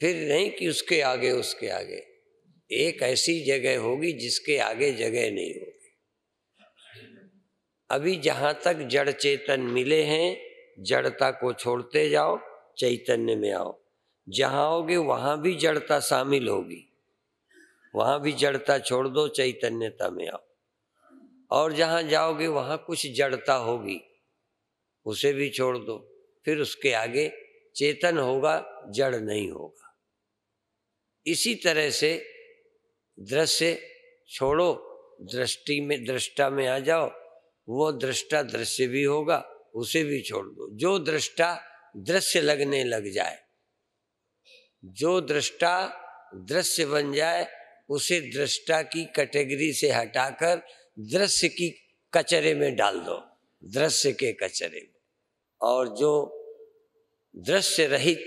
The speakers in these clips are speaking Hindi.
फिर नहीं कि उसके आगे उसके आगे। एक ऐसी जगह होगी जिसके आगे जगह नहीं होगी। अभी जहाँ तक जड़ चेतन मिले हैं, जड़ता को छोड़ते जाओ, चैतन्य में आओ। जहाँ आओगे, वहाँ भी जड़ता शामिल होगी। वहाँ भी जड़ता छोड़ दो, चैतन्यता में आओ। और जहाँ जाओगे, वहाँ कुछ जड़ता होगी। उसे भी छोड़ दो। फिर उसके आगे चेतन होगा, जड़ नहीं होगा। इसी तरह से दृश्य छोड़ो, दृष्टि में, दृष्टा में आ जाओ, वो दृष्टा दृश्य भी होगा, उसे भी छोड़ दो। जो दृष्टा दृश्य लगने लग जाए, जो दृष्टा दृश्य बन जाए, उसे दृष्टा की कैटेगरी से हटाकर दृश्य की कचरे में डाल दो, दृश्य के कचरे में। और जो दृश्य रहित,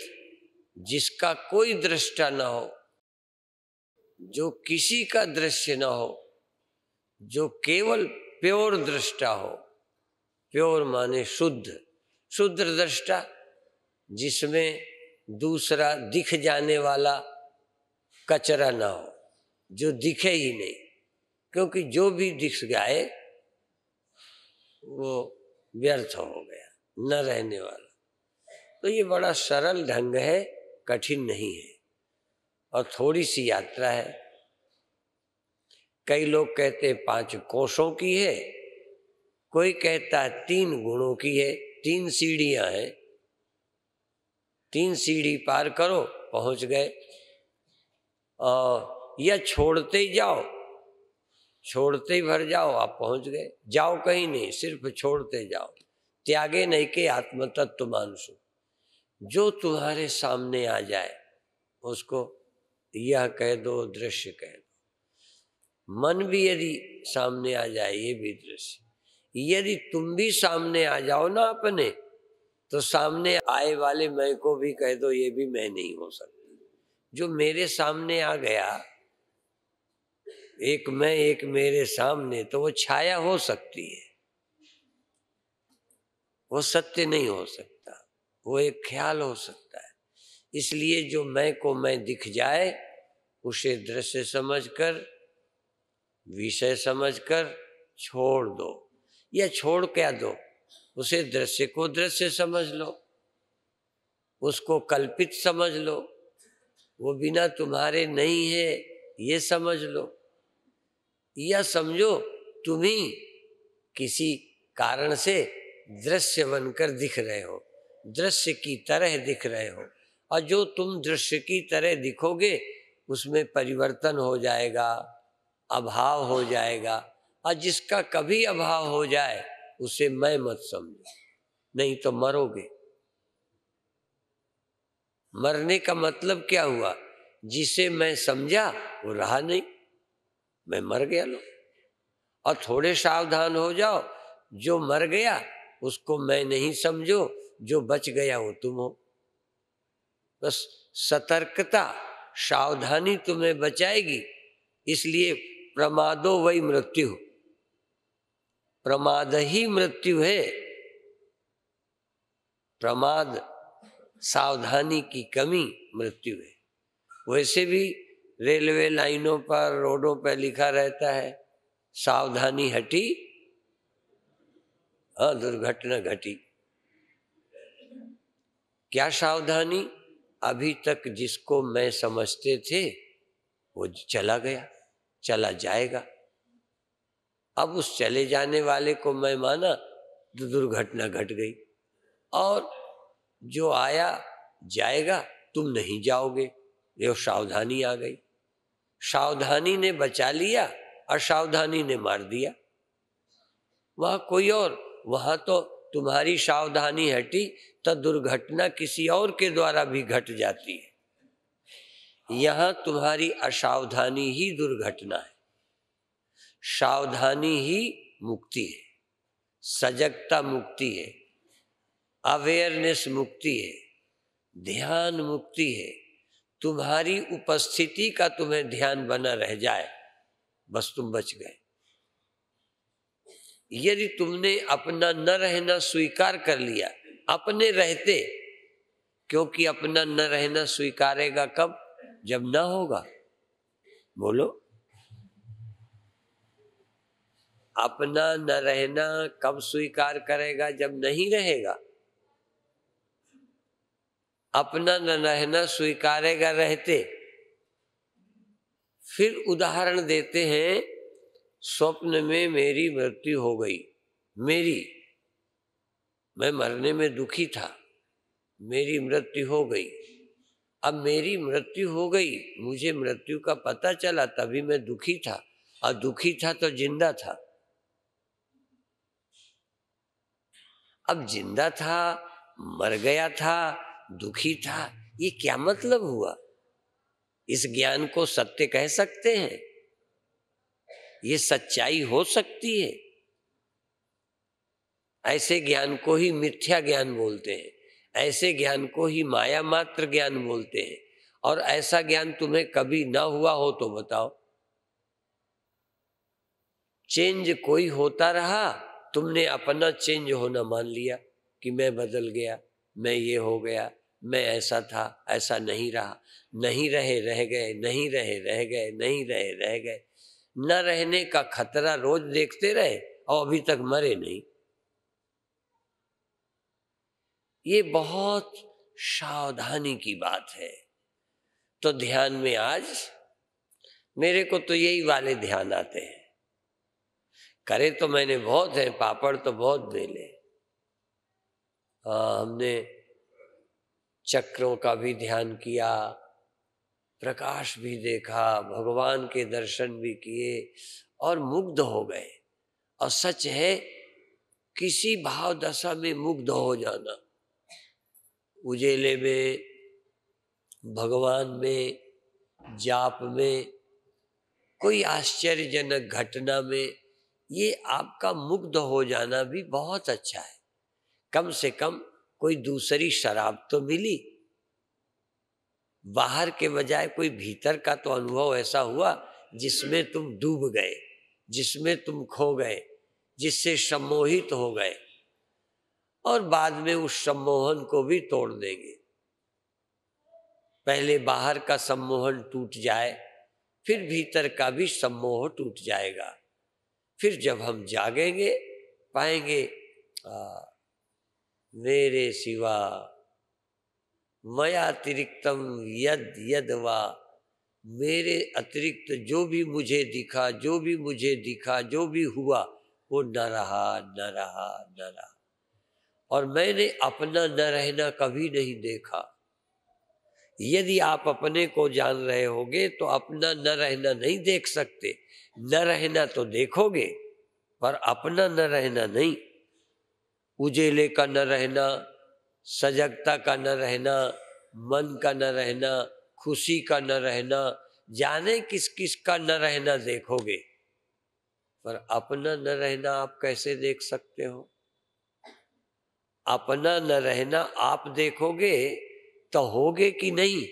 जिसका कोई दृष्टा ना हो जो किसी का दृश्य न हो, जो केवल प्योर दृष्टा हो, प्योर माने शुद्ध शुद्ध दृष्टा, जिसमें दूसरा दिख जाने वाला कचरा ना हो, जो दिखे ही नहीं, क्योंकि जो भी दिख जाए, वो व्यर्थ हो गया, न रहने वाला। तो ये बड़ा सरल ढंग है, कठिन नहीं है। और थोड़ी सी यात्रा है। कई लोग कहते हैं, पाँच कोषों की है। कोई कहता है, तीन गुणों की है। तीन सीढ़ियाँ हैं। तीन सीढ़ी पार करो, पहुँच गए। और या छोड़ते ही जाओ। छोड़ते ही भर जाओ, आप पहुँच गए। जाओ कहीं नहीं, सिर्फ़ छोड़ते जाओ। त्यागे नहीं के आत्म तत्व मानसु जो तुम्हारे सामने आ जाए, उसको यह कह दो, दृश्य कह दो। मन भी यदि सामने आ जाए, ये भी दृश्य। यदि तुम भी सामने आ जाओ ना अपने तो सामने आए वाले मैं को भी कह दो, ये भी मैं नहीं हो सकता। जो मेरे सामने आ गया, एक मैं, एक मेरे सामने तो वो छाया हो सकती है। वो सत्य नहीं हो सकता। वो एक ख्याल हो सकता है। इसलिए जो मैं को मैं दिख जाए, उसे दृश्य समझकर, विषय समझकर छोड़ दो। या छोड़ क्या दो? उसे दृश्य को दृश्य समझ लो। उसको कल्पित समझ लो। वो बिना तुम्हारे नहीं है, ये समझ लो। या समझो, तुम ही किसी कारण से दृश्य बनकर दिख रहे हो। दृश्य की तरह दिख रहे हो। और जो तुम दृश्य की तरह दिखोगे, उसमें परिवर्तन हो जाएगा, अभाव हो जाएगा। और जिसका कभी अभाव हो जाए, उसे मैं मत समझो। नहीं तो मरोगे। मरने का मतलब क्या हुआ? जिसे मैं समझा, वो रहा नहीं। मैं मर गया लो। और थोड़े सावधान हो जाओ। जो मर गया, उसको मैं नहीं समझो। जो बच गया, वो तुम हो। बस सतर्कता, सावधानी तुम्हें बचाएगी, इसलिए प्रमादो वही मृत्यु। प्रमाद ही मृत्यु है। प्रमाद, सावधानी की कमी मृत्यु है। वैसे भी रेलवे लाइनों पर, रोडों पर लिखा रहता है, सावधानी हटी हाँ दुर्घटना घटी। क्या सावधानी? अभी तक जिसको मैं समझते थे, वो चला गया, चला जाएगा। अब उस चले जाने वाले को मैं माना तो दुर्घटना घट गई। और जो आया, जाएगा, तुम नहीं जाओगे। ये सावधानी आ गई। सावधानी ने बचा लिया और सावधानी ने मार दिया। वहाँ कोई और, वहाँ तो तुम्हारी सावधानी हटी तो दुर्घटना किसी और के द्वारा भी घट जाती है। यहाँ तुम्हारी असावधानी ही दुर्घटना है। सावधानी ही मुक्ति है। सजगता मुक्ति है। अवेयरनेस मुक्ति है। ध्यान मुक्ति है। तुम्हारी उपस्थिति का तुम्हें ध्यान बना रह जाए। बस तुम बच गए। यदि तुमने अपना न रहना स्वीकार कर लिया अपने रहते, क्योंकि अपना न रहना स्वीकारेगा कब? जब ना होगा। बोलो। अपना न रहना कब स्वीकार करेगा? जब नहीं रहेगा। अपना न रहना स्वीकारेगा रहते। फिर उदाहरण देते हैं, स्वप्न में मेरी मृत्यु हो गई। मेरी। मैं मरने में दुखी था। मेरी मृत्यु हो गई। अब मेरी मृत्यु हो गई, मुझे मृत्यु का पता चला, तभी मैं दुखी था। और दुखी था तो ज़िंदा था। अब ज़िंदा था, मर गया था, दुखी था, ये क्या मतलब हुआ? इस ज्ञान को सत्य कह सकते हैं? ये सच्चाई हो सकती है? ऐसे ज्ञान को ही मिथ्या ज्ञान बोलते हैं, ऐसे ज्ञान को ही माया मात्र ज्ञान बोलते हैं, और ऐसा ज्ञान तुम्हें कभी ना हुआ हो तो बताओ। चेंज कोई होता रहा, तुमने अपना चेंज होना मान लिया कि मैं बदल गया, मैं ये हो गया, मैं ऐसा था, ऐसा नहीं रहा, नहीं रहे, रह गए, नहीं रहे, रह गए, नहीं रहे, रह गए। न रहने का खतरा रोज देखते रहे और अभी तक मरे नहीं। ये बहुत सावधानी की बात है। तो ध्यान में आज मेरे को तो यही वाले ध्यान आते हैं। करे तो मैंने बहुत है, पापड़ तो बहुत बेले हाँ हमने चक्रों का भी ध्यान किया, प्रकाश भी देखा, भगवान के दर्शन भी किए और मुग्ध हो गए। और सच है, किसी भाव दशा में मुग्ध हो जाना। उजेले में भगवान में, जाप में, कोई आश्चर्यजनक घटना में, ये आपका मुग्ध हो जाना भी बहुत अच्छा है। कम से कम कोई दूसरी शराब तो मिली। बाहर के बजाय कोई भीतर का तो अनुभव ऐसा हुआ जिसमें तुम डूब गए, जिसमें तुम खो गए, जिससे सम्मोहित हो गए। और बाद में उस सम्मोहन को भी तोड़ देंगे। पहले बाहर का सम्मोहन टूट जाए फिर भीतर का भी सम्मोह टूट जाएगा। फिर जब हम जागेंगे पाएँगे आ, मेरे सिवा मया अतिरिक्तम यद यद वा मेरे अतिरिक्त जो भी मुझे दिखा जो भी मुझे दिखा जो भी हुआ वो न रहा न रहा न रहा। और मैंने अपना न रहना कभी नहीं देखा। यदि आप अपने को जान रहे होगे तो अपना न रहना नहीं देख सकते। न रहना तो देखोगे, पर अपना न रहना नहीं। उजेले का न रहना, सजगता का न रहना, मन का न रहना, खुशी का न रहना, जाने किस किस का न रहना देखोगे। पर अपना न रहना आप कैसे देख सकते हो? अपना न रहना आप देखोगे तो होगे कि नहीं?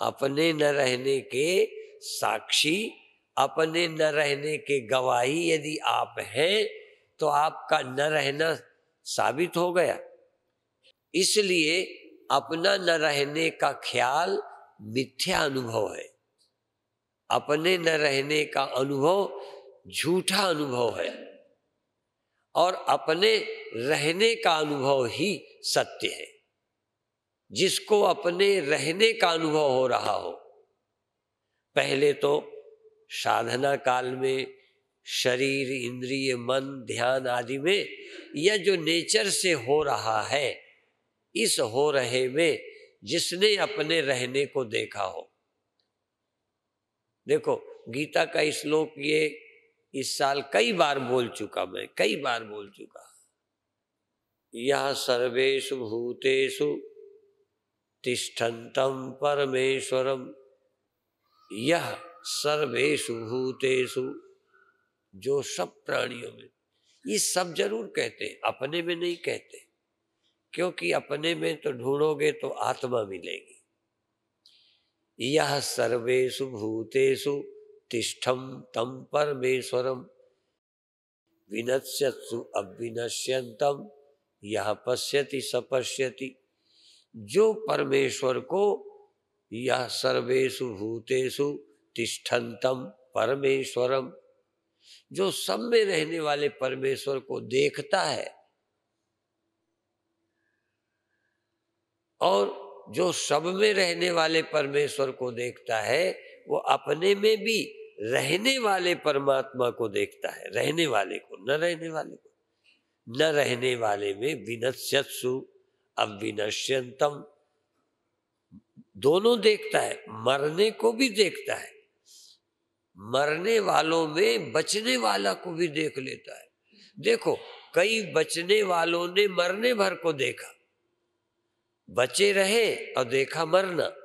अपने न रहने के साक्षी, अपने न रहने के गवाही यदि आप हैं तो आपका न रहना साबित हो गया। इसलिए अपना न रहने का ख्याल मिथ्या अनुभव है। अपने न रहने का अनुभव झूठा अनुभव है। और अपने रहने का अनुभव ही सत्य है। जिसको अपने रहने का अनुभव हो रहा हो। पहले तो साधना काल में शरीर, इंद्रिय, मन, ध्यान आदि में यह जो नेचर से हो रहा है, इस हो रहे में जिसने अपने रहने को देखा हो। देखो, गीता का श्लोक ये इस साल कई बार बोल चुका मैं, कई बार बोल चुका। यह सर्वेशु भूतेषु तिष्ठन्तं परमेश्वरम। यह सर्वेशु भूतेषु जो सब प्राणियों में, ये सब ज़रूर कहते हैं, अपने में नहीं कहते। क्योंकि अपने में तो ढूंढोगे तो आत्मा मिलेगी। यह सर्वेशु भूतेषु तिष्ठम तम परमेश्वरम विनश्यत्सु अविनश्यंतम यह पश्यति सपश्यति जो परमेश्वर को यह सर्वेशु भूतेषु तिष्ठन्तम परमेश्वरम जो सब में रहने वाले परमेश्वर को देखता है। और जो सब में रहने वाले परमेश्वर को देखता है, वो अपने में भी रहने वाले परमात्मा को देखता है, रहने वाले को, न रहने वाले को। न रहने वाले में विनश्यत्सु, अविनश्यंतम। दोनों देखता है, मरने को भी देखता है। मरने वालों में बचने वाला को भी देख लेता है। देखो, कई बचने वालों ने मरने भर को देखा। बचे रहे और देखा मरना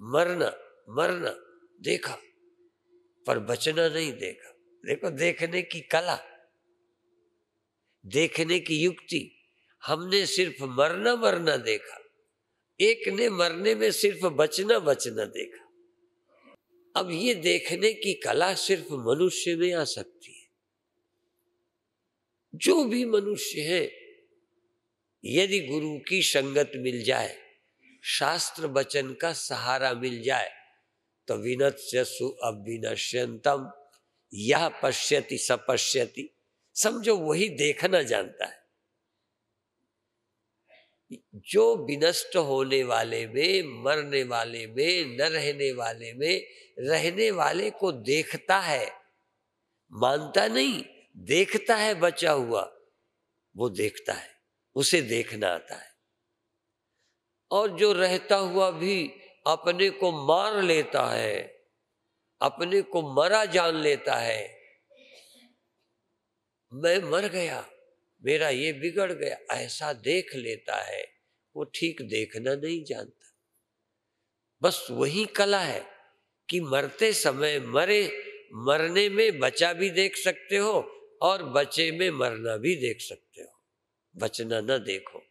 मरना मरना, देखा। पर बचना नहीं देखा देखो, देखने की कला, देखने की युक्ति, हमने सिर्फ़ मरना मरना देखा। एक ने मरने में सिर्फ़ बचना बचना देखा। अब ये देखने की कला सिर्फ़ मनुष्य में आ सकती है। जो भी मनुष्य है, यदि गुरु की संगत मिल जाए, शास्त्र वचन का सहारा मिल जाए तो विनश्यसु अविनश्यंतम यह पश्यति। सपश्यति समझो, वही देखना जानता है। जो विनष्ट होने वाले में, मरने वाले में, न रहने वाले में, रहने वाले को देखता है। मानता नहीं, देखता है बचा हुआ। वो देखता है, उसे देखना आता है। और जो रहता हुआ भी अपने को मार लेता है, अपने को मरा जान लेता है। मैं मर गया, मेरा ये बिगड़ गया, ऐसा देख लेता है, वो ठीक देखना नहीं जानता। बस वही कला है कि मरते समय मरे, मरने में बचा भी देख सकते हो और बचे में मरना भी देख सकते हो। बचना न देखो।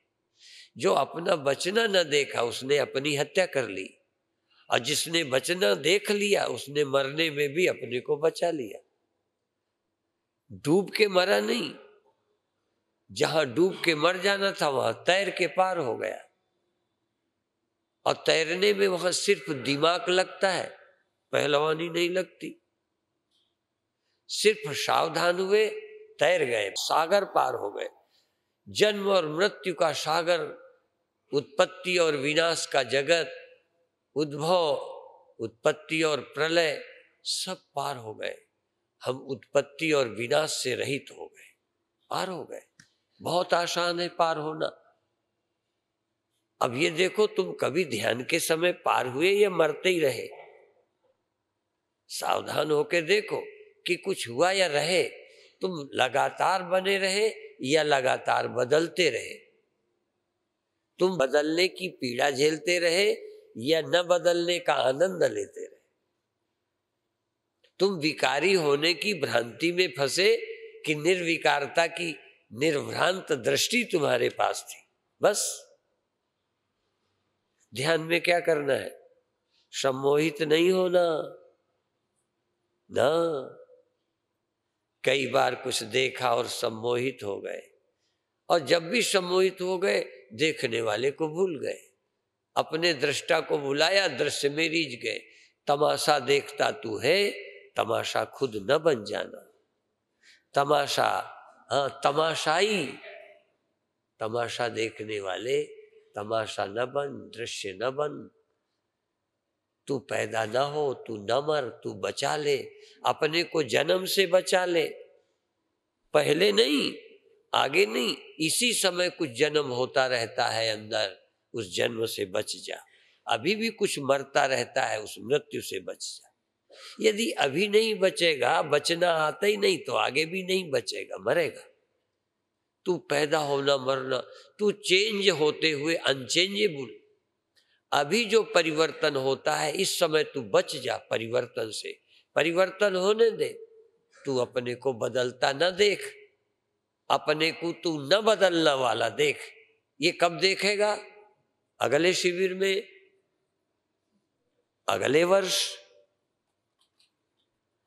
जो अपना बचना न देखा, उसने अपनी हत्या कर ली। और जिसने बचना देख लिया, उसने मरने में भी अपने को बचा लिया। डूब के मरा नहीं। जहाँ डूब के मर जाना था, वहाँ तैर के पार हो गया। और तैरने में वहाँ सिर्फ़ दिमाग लगता है, पहलवानी नहीं लगती। सिर्फ़ सावधान हुए, तैर गए, सागर पार हो गए। जन्म और मृत्यु का सागर, उत्पत्ति और विनाश का जगत उद्भव, उत्पत्ति और प्रलय सब पार हो गए। हम उत्पत्ति और विनाश से रहित हो गए, पार हो गए। बहुत आसान है पार होना। अब ये देखो, तुम कभी ध्यान के समय पार हुए या मरते ही रहे? सावधान होके देखो कि कुछ हुआ या रहे। तुम लगातार बने रहे या लगातार बदलते रहे? तुम बदलने की पीड़ा झेलते रहे या न बदलने का आनंद लेते रहे। तुम विकारी होने की भ्रांति में फंसे कि निर्विकारता की निर्भ्रांत दृष्टि तुम्हारे पास थी। बस। ध्यान में क्या करना है? सम्मोहित नहीं होना। ना। कई बार कुछ देखा और सम्मोहित हो गए। और जब भी सम्मोहित हो गए, देखने वाले को भूल गए। अपने दृष्टा को बुलाया दृश्य में रीझ गए। तमाशा देखता तू है, तमाशा खुद न बन जाना। तमाशा हाँ तमाशाई। तमाशा देखने वाले, तमाशा न बन, दृश्य न बन। तू पैदा न हो, तू न मर, तू बचा ले, अपने को जन्म से बचा ले। पहले नहीं, आगे नहीं, इसी समय कुछ जन्म होता रहता है अंदर। उस जन्म से बच जा। अभी भी कुछ मरता रहता है, उस मृत्यु से बच जा। यदि अभी नहीं बचेगा, बचना आता ही नहीं तो आगे भी नहीं बचेगा, मरेगा। तू पैदा होना, मरना, तू चेंज होते हुए अनचेंजेबल। अभी जो परिवर्तन होता है, इस समय तू बच जा परिवर्तन से। परिवर्तन होने दे। तू अपने को बदलता न देख। अपने को तू न बदलने वाला देख। ये कब देखेगा? अगले शिविर में, अगले वर्ष,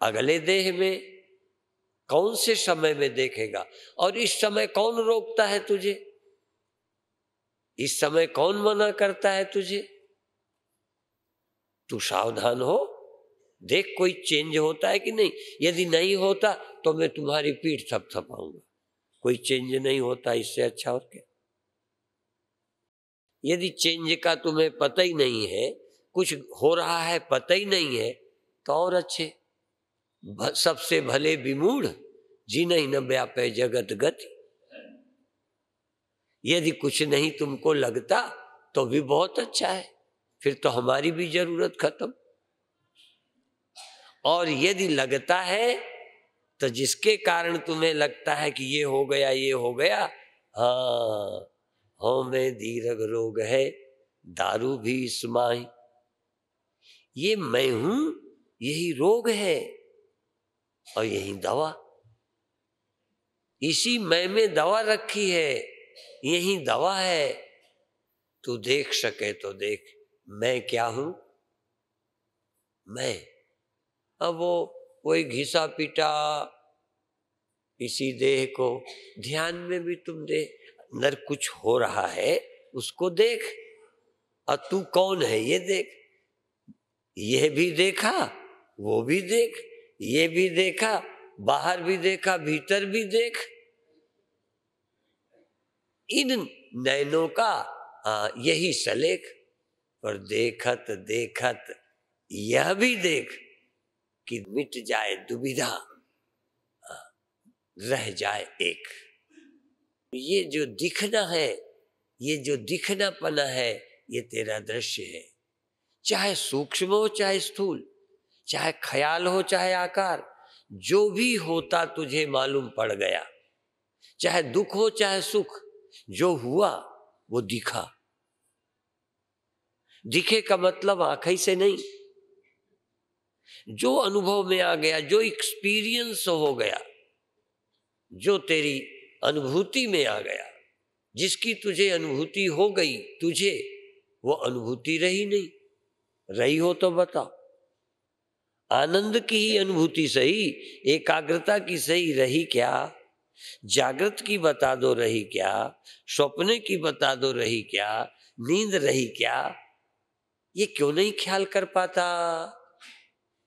अगले देह में कौन से समय में देखेगा? और इस समय कौन रोकता है तुझे? इस समय कौन मना करता है तुझे? तू सावधान हो। देख कोई चेंज होता है कि नहीं। यदि नहीं होता तो मैं तुम्हारी पीठ थप थपाऊँगा कोई चेंज नहीं होता, इससे अच्छा और क्या? यदि चेंज का तुम्हें पता ही नहीं है, कुछ हो रहा है, पता ही नहीं है तो और अच्छे। सबसे भले विमूढ़ जी नहीं न व्यापे जगत गति। यदि कुछ नहीं तुमको लगता तो भी बहुत अच्छा है, फिर तो हमारी भी ज़रूरत खत्म। और यदि लगता है तो जिसके कारण तुम्हें लगता है कि ये हो गया, ये हो गया हाँ हो, में दीर्घ रोग है, दारू भी इसमाई ये मैं हूँ, यही रोग है, और यही दवा। इसी मैं में दवा रखी है, यही दवा है। तू देख सके तो देख, मैं क्या हूँ? मैं। अब वो, कोई घिसा पिटा, इसी देह को ध्यान में भी तुम दे अंदर कुछ हो रहा है उसको देख। और तू कौन है ये देख। ये भी देखा वो भी देख। ये भी देखा बाहर भी देखा भीतर भी देख। इन नैनों का आ, यही सलेख। पर देखत देखत यह भी देख कि मिट जाए दुविधा रह जाए एक। ये जो दिखना है, ये जो दिखना पना है, ये तेरा दृश्य है। चाहे सूक्ष्म हो, चाहे स्थूल, चाहे ख्याल हो, चाहे आकार, जो भी होता तुझे मालूम पड़ गया। चाहे दुख हो, चाहे सुख, जो हुआ, वो दिखा। दिखे का मतलब आँख से नहीं। जो अनुभव में आ गया, जो एक्सपीरियंस हो गया, जो तेरी अनुभूति में आ गया। जिसकी तुझे अनुभूति हो गई, तुझे, वो अनुभूति रही नहीं। रही हो तो बता आनंद की ही अनुभूति सही, एकाग्रता की सही रही क्या? जागृत की बता दो रही क्या? स्वप्न की बता दो रही क्या? नींद रही क्या? ये क्यों नहीं ख्याल कर पाता?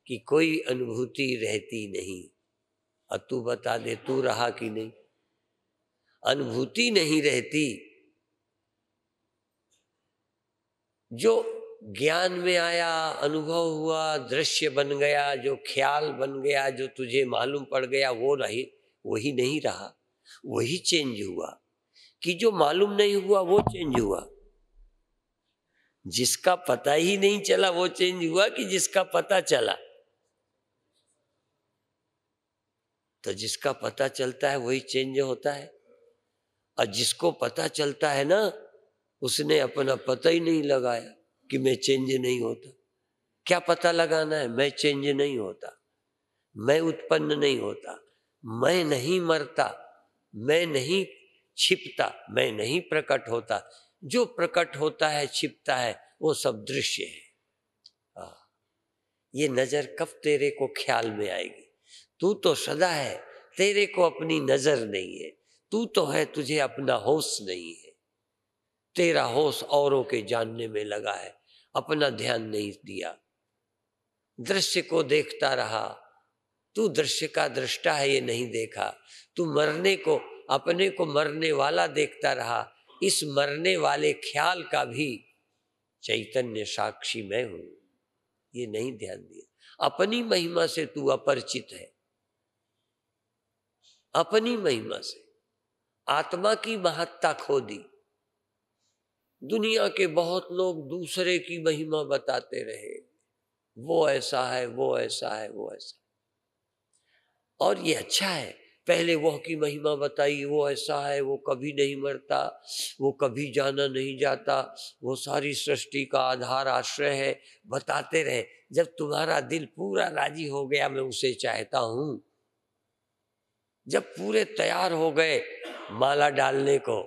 कि कोई अनुभूति रहती नहीं। और तू बता दे, तू रहा कि नहीं? अनुभूति नहीं रहती। जो ज्ञान में आया, अनुभव हुआ, दृश्य बन गया, जो ख्याल बन गया, जो तुझे मालूम पड़ गया, वो नहीं, वही नहीं रहा। वही चेंज हुआ। कि जो मालूम नहीं हुआ, वो चेंज हुआ। जिसका पता ही नहीं चला, वो चेंज हुआ कि जिसका पता चला। तो जिसका पता चलता है, वही चेंज होता है। और जिसको पता चलता है ना उसने अपना पता ही नहीं लगाया कि मैं चेंज नहीं होता। क्या पता लगाना है? मैं चेंज नहीं होता। मैं उत्पन्न नहीं होता। मैं नहीं मरता। मैं नहीं छिपता। मैं नहीं प्रकट होता। जो प्रकट होता है छिपता है वो सब दृश्य है। आ, ये नज़र कब तेरे को ख्याल में आएगी? तू तो सदा है। तेरे को अपनी नज़र नहीं है। तू तो है तुझे अपना होश नहीं है। तेरा होश औरों के जानने में लगा है, अपना ध्यान नहीं दिया। दृश्य को देखता रहा, तू दृश्य का दृष्टा है ये नहीं देखा। तू मरने को, अपने को मरने वाला देखता रहा, इस मरने वाले ख्याल का भी चैतन्य साक्षी मैं हूँ, ये नहीं ध्यान दिया। अपनी महिमा से तू अपरिचित है। अपनी महिमा से। आत्मा की महत्ता खो दी। दुनिया के बहुत लोग दूसरे की महिमा बताते रहे। वो ऐसा है, वो ऐसा है, वो ऐसा है। और ये अच्छा है। पहले वह की महिमा बताई, वो ऐसा है, वो कभी नहीं मरता, वो कभी जाना नहीं जाता, वो सारी सृष्टि का आधार आश्रय है, बताते रहे। जब तुम्हारा दिल पूरा राज़ी हो गया, मैं उसे चाहता हूँ। जब पूरे तैयार हो गए माला डालने को,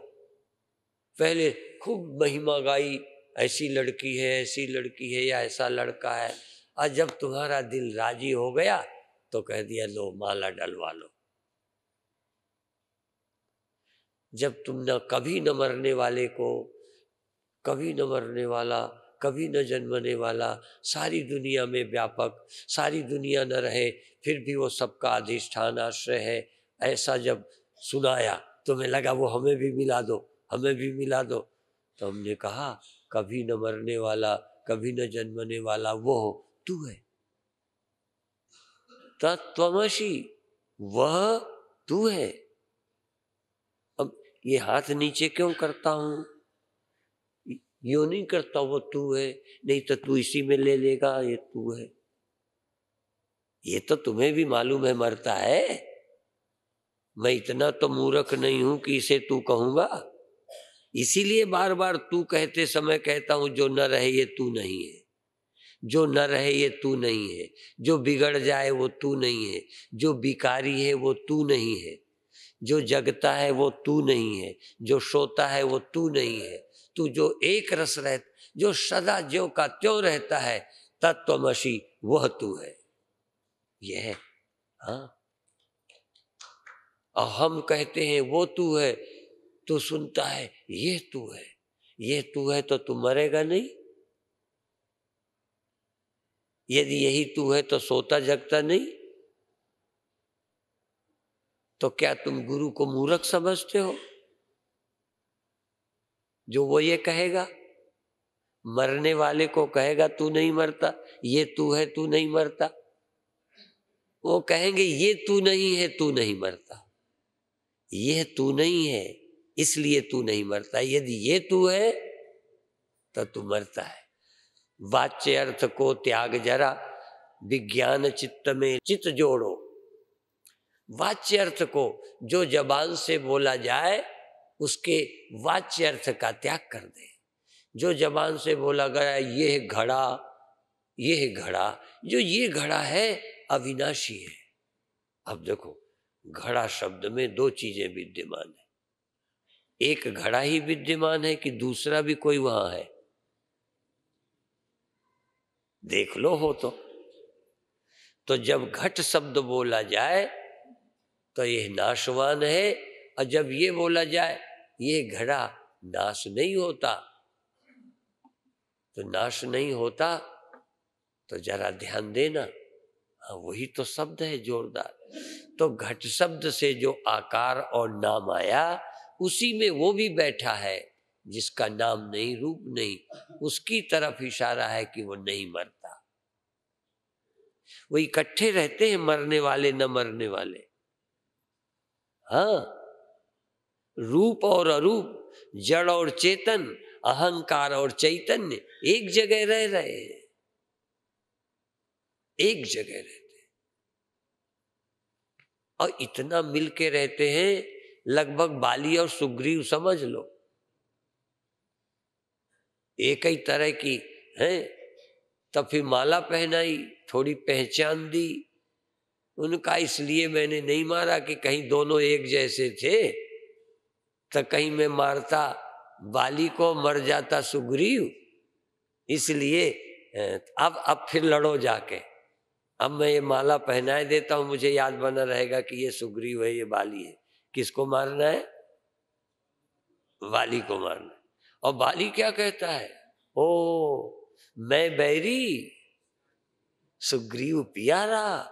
पहले खूब महिमा गाई, ऐसी लड़की है, ऐसी लड़की है या ऐसा लड़का है और जब तुम्हारा दिल राज़ी हो गया तो कह दिया, लो, माला डलवा लो। जब तुम न, कभी न मरने वाले को, कभी न मरने वाला, कभी न जन्मने वाला, सारी दुनिया में व्यापक, सारी दुनिया न रहे, फिर भी वो सबका अधिष्ठान आश्रय है। ऐसा जब सुनाया तो मैं लगा, वो हमें भी मिला दो, हमें भी मिला दो। तो हमने कहा, कभी न मरने वाला, कभी न जन्मने वाला वो तू है। तत्वमसी वह तू है। अब ये हाथ नीचे क्यों करता हूँ? यो नहीं करता वो तू है, नहीं तो तू इसी में ले लेगा, ये तू है। ये तो तुम्हें भी मालूम है, मरता है। मैं इतना तो मूर्ख नहीं हूँ कि इसे तू कहूँगा। इसीलिए बार बार तू कहते समय कहता हूँ, जो न रहे ये तू नहीं है। जो न रहे ये तू नहीं है। जो बिगड़ जाए वो तू नहीं है। जो बिकारी है वो तू नहीं है। जो जगता है वो तू नहीं है। जो सोता है वो तू नहीं है। तू जो एक रस रह, जो सदा ज्यो का त्यों रहता है, तत्वमसी वह तू है। यह हाँ। और हम कहते हैं, वो तू है तो सुनता है, ये तू है, ये तू है तो तू मरेगा नहीं। यदि यही तू है तो सोता जगता नहीं। तो क्या तुम गुरु को मूर्ख समझते हो? जो वो ये कहेगा, मरने वाले को कहेगा, तू नहीं मरता, ये तू है, तू नहीं मरता। वो कहेंगे, ये तू नहीं है, तू नहीं मरता। ये तू नहीं है, इसलिए तू नहीं मरता। यदि ये तू है तो तू मरता है। वाच्य अर्थ को त्याग जरा, विज्ञान चित्त में चित्त जोड़ो। वाच्य अर्थ को जो जबान से बोला जाए, उसके वाच्य अर्थ का त्याग कर दे। जो जबान से बोला गया, यह घड़ा यह घड़ा, जो ये घड़ा है, अविनाशी है। अब देखो घड़ा शब्द में दो चीज़ें विद्यमान है। एक घड़ा ही विद्यमान है कि दूसरा भी कोई वहाँ है? देख लो हो तो। तो जब घट शब्द बोला जाए तो यह नाशवान है, और जब ये बोला जाए ये घड़ा नाश नहीं होता। तो नाश नहीं होता तो जरा ध्यान देना। हाँ वही तो शब्द है, जोरदार। तो घट शब्द से जो आकार और नाम आया, उसी में वो भी बैठा है, जिसका नाम नहीं, रूप नहीं, उसकी तरफ़ इशारा है कि वो नहीं मरता। वो इकट्ठे रहते हैं, मरने वाले, न मरने वाले। हाँ रूप और अरूप, जड़ और चेतन, अहंकार और चैतन्य, एक जगह रह रहे हैं। एक जगह रहते और इतना मिलके रहते हैं, लगभग बाली और सुग्रीव समझ लो। एक ही तरह की, है? तब फिर माला पहनाई, थोड़ी पहचान दी। उनका इसलिए मैंने नहीं मारा कि कहीं दोनों एक जैसे थे। तो कहीं मैं मारता, बाली को मर जाता सुग्रीव। इसलिए अब अब फिर लड़ो जाके। अब मैं ये माला पहनाए देता हूँ, मुझे याद बना रहेगा कि ये सुग्रीव है, ये बाली है। किसको मारना है? वाली को मारना और बाली क्या कहता है? ओ, मैं बैरी, सुग्रीव प्यारा,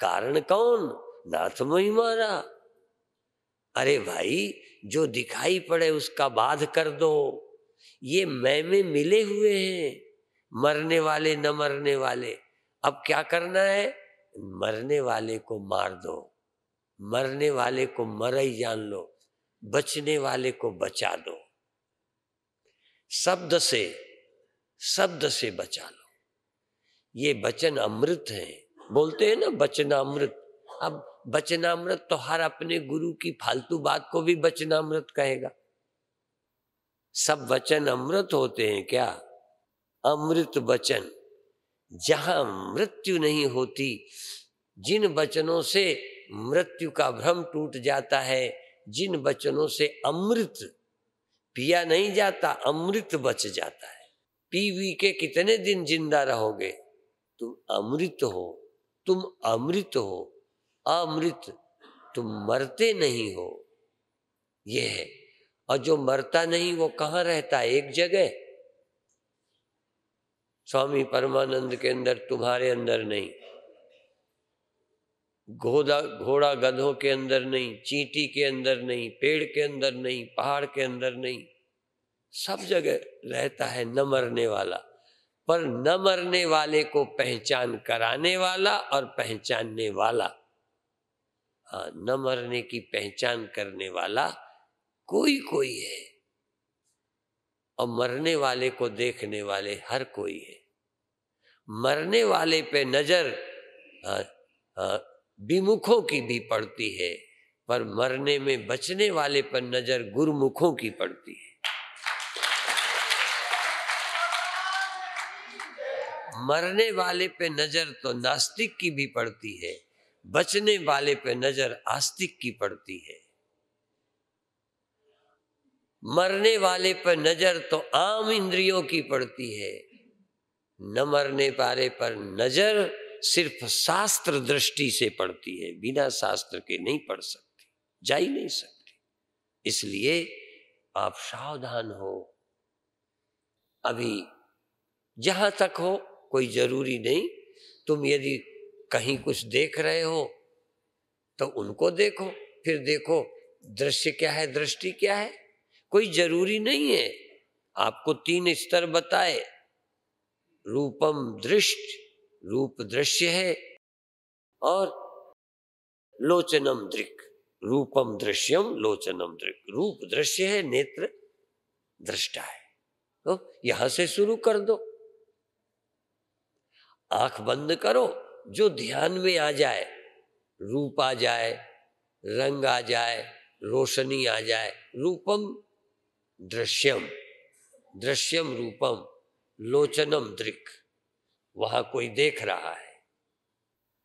कारण कौन? नाथ मही मारा अरे भाई, जो दिखाई पड़े उसका बाध कर दो। ये मैं में मिले हुए हैं, मरने वाले, न मरने वाले। अब क्या करना है? मरने वाले को मार दो। मरने वाले को मर ही जान लो। बचने वाले को बचा दो। शब्द से शब्द से बचा लो। ये वचन अमृत है। बोलते हैं ना वचनामृत अब वचनामृत तो हर अपने गुरु की फालतू बात को भी वचनामृत कहेगा। सब वचन अमृत होते हैं क्या? अमृत वचन। जहाँ मृत्यु नहीं होती, जिन वचनों से मृत्यु का भ्रम टूट जाता है, जिन वचनों से अमृत पिया नहीं जाता, अमृत बच जाता है। पी वी के कितने दिन ज़िंदा रहोगे? तुम अमृत हो, तुम अमृत हो, अमृत तुम मरते नहीं हो। यह है, और जो मरता नहीं, वो कहाँ रहता है? एक जगह। स्वामी परमानंद के अंदर, तुम्हारे अंदर नहीं। घोड़ा घोड़ा गधों के अंदर नहीं, चींटी के अंदर नहीं, पेड़ के अंदर नहीं, पहाड़ के अंदर नहीं। सब जगह रहता है न मरने वाला, पर न मरने वाले को पहचान कराने वाला और पहचानने वाला। हाँ न मरने की पहचान करने वाला कोई कोई है, और मरने वाले को देखने वाले हर कोई है। मरने वाले पे नज़र विमुखों की भी पड़ती है, पर मरने में बचने वाले पर नज़र गुरुमुखों की पड़ती है। मरने वाले पे नज़र तो नास्तिक की भी पड़ती है, बचने वाले पे नज़र आस्तिक की पड़ती है। मरने वाले पर नज़र तो आम इंद्रियों की पड़ती है न मरने पारे पर नज़र सिर्फ़ शास्त्र दृष्टि से पड़ती है, बिना शास्त्र के नहीं पढ़ सकती, जा ही नहीं सकती। इसलिए आप सावधान हो। अभी जहाँ तक हो, कोई ज़रूरी नहीं। तुम यदि कहीं कुछ देख रहे हो तो उनको देखो, फिर देखो दृश्य क्या है, दृष्टि क्या है। कोई ज़रूरी नहीं है। आपको तीन स्तर बताए रूपम दृष्ट, रूप दृश्य है, और लोचनम दृक, रूपम दृश्यम लोचनम दृक। रूप दृश्य है, नेत्र दृष्टा है। तो यहाँ से शुरू कर दो। आँख बंद करो, जो ध्यान में आ जाए, रूप आ जाए, रंग आ जाए, रोशनी आ जाए, रूपम दृश्यम दृश्यम रूपम। लोचनम दृक। वहाँ कोई देख रहा है।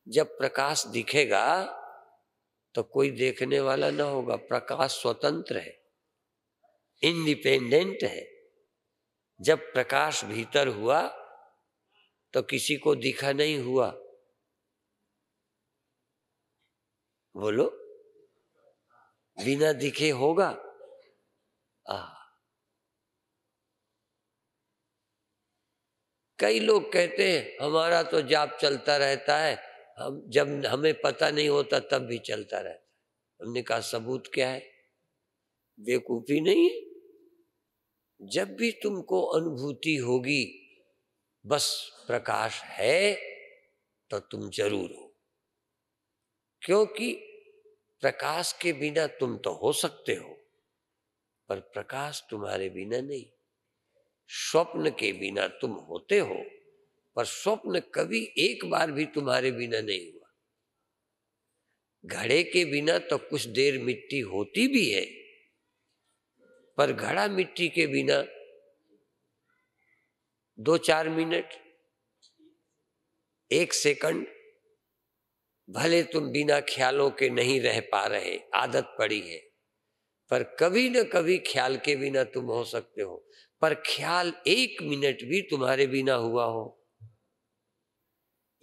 जब प्रकाश दिखेगा तो कोई देखने वाला ना होगा। प्रकाश स्वतंत्र है इंडिपेंडेंट है। जब प्रकाश भीतर हुआ तो किसी को दिखा नहीं हुआ। बोलो, बिना दिखे होगा? आ कई लोग कहते हैं, हमारा तो जाप चलता रहता है, हम जब हमें पता नहीं होता तब भी चलता रहता है। हमने कहा, सबूत क्या है? बेकूफी नहीं है। जब भी तुमको अनुभूति होगी, बस प्रकाश है तो तुम ज़रूर हो। क्योंकि प्रकाश के बिना तुम तो हो सकते हो, पर प्रकाश तुम्हारे बिना नहीं। स्वप्न के बिना तुम होते हो, पर स्वप्न कभी एक बार भी तुम्हारे बिना नहीं हुआ। घड़े के बिना तो कुछ देर मिट्टी होती भी है, पर घड़ा मिट्टी के बिना दो चार मिनट, एक सेकंड, भले तुम बिना ख्यालों के नहीं रह पा रहे, आदत पड़ी है, पर कभी न कभी ख्याल के बिना तुम हो सकते हो। पर ख्याल एक मिनट भी तुम्हारे बिना हुआ हो।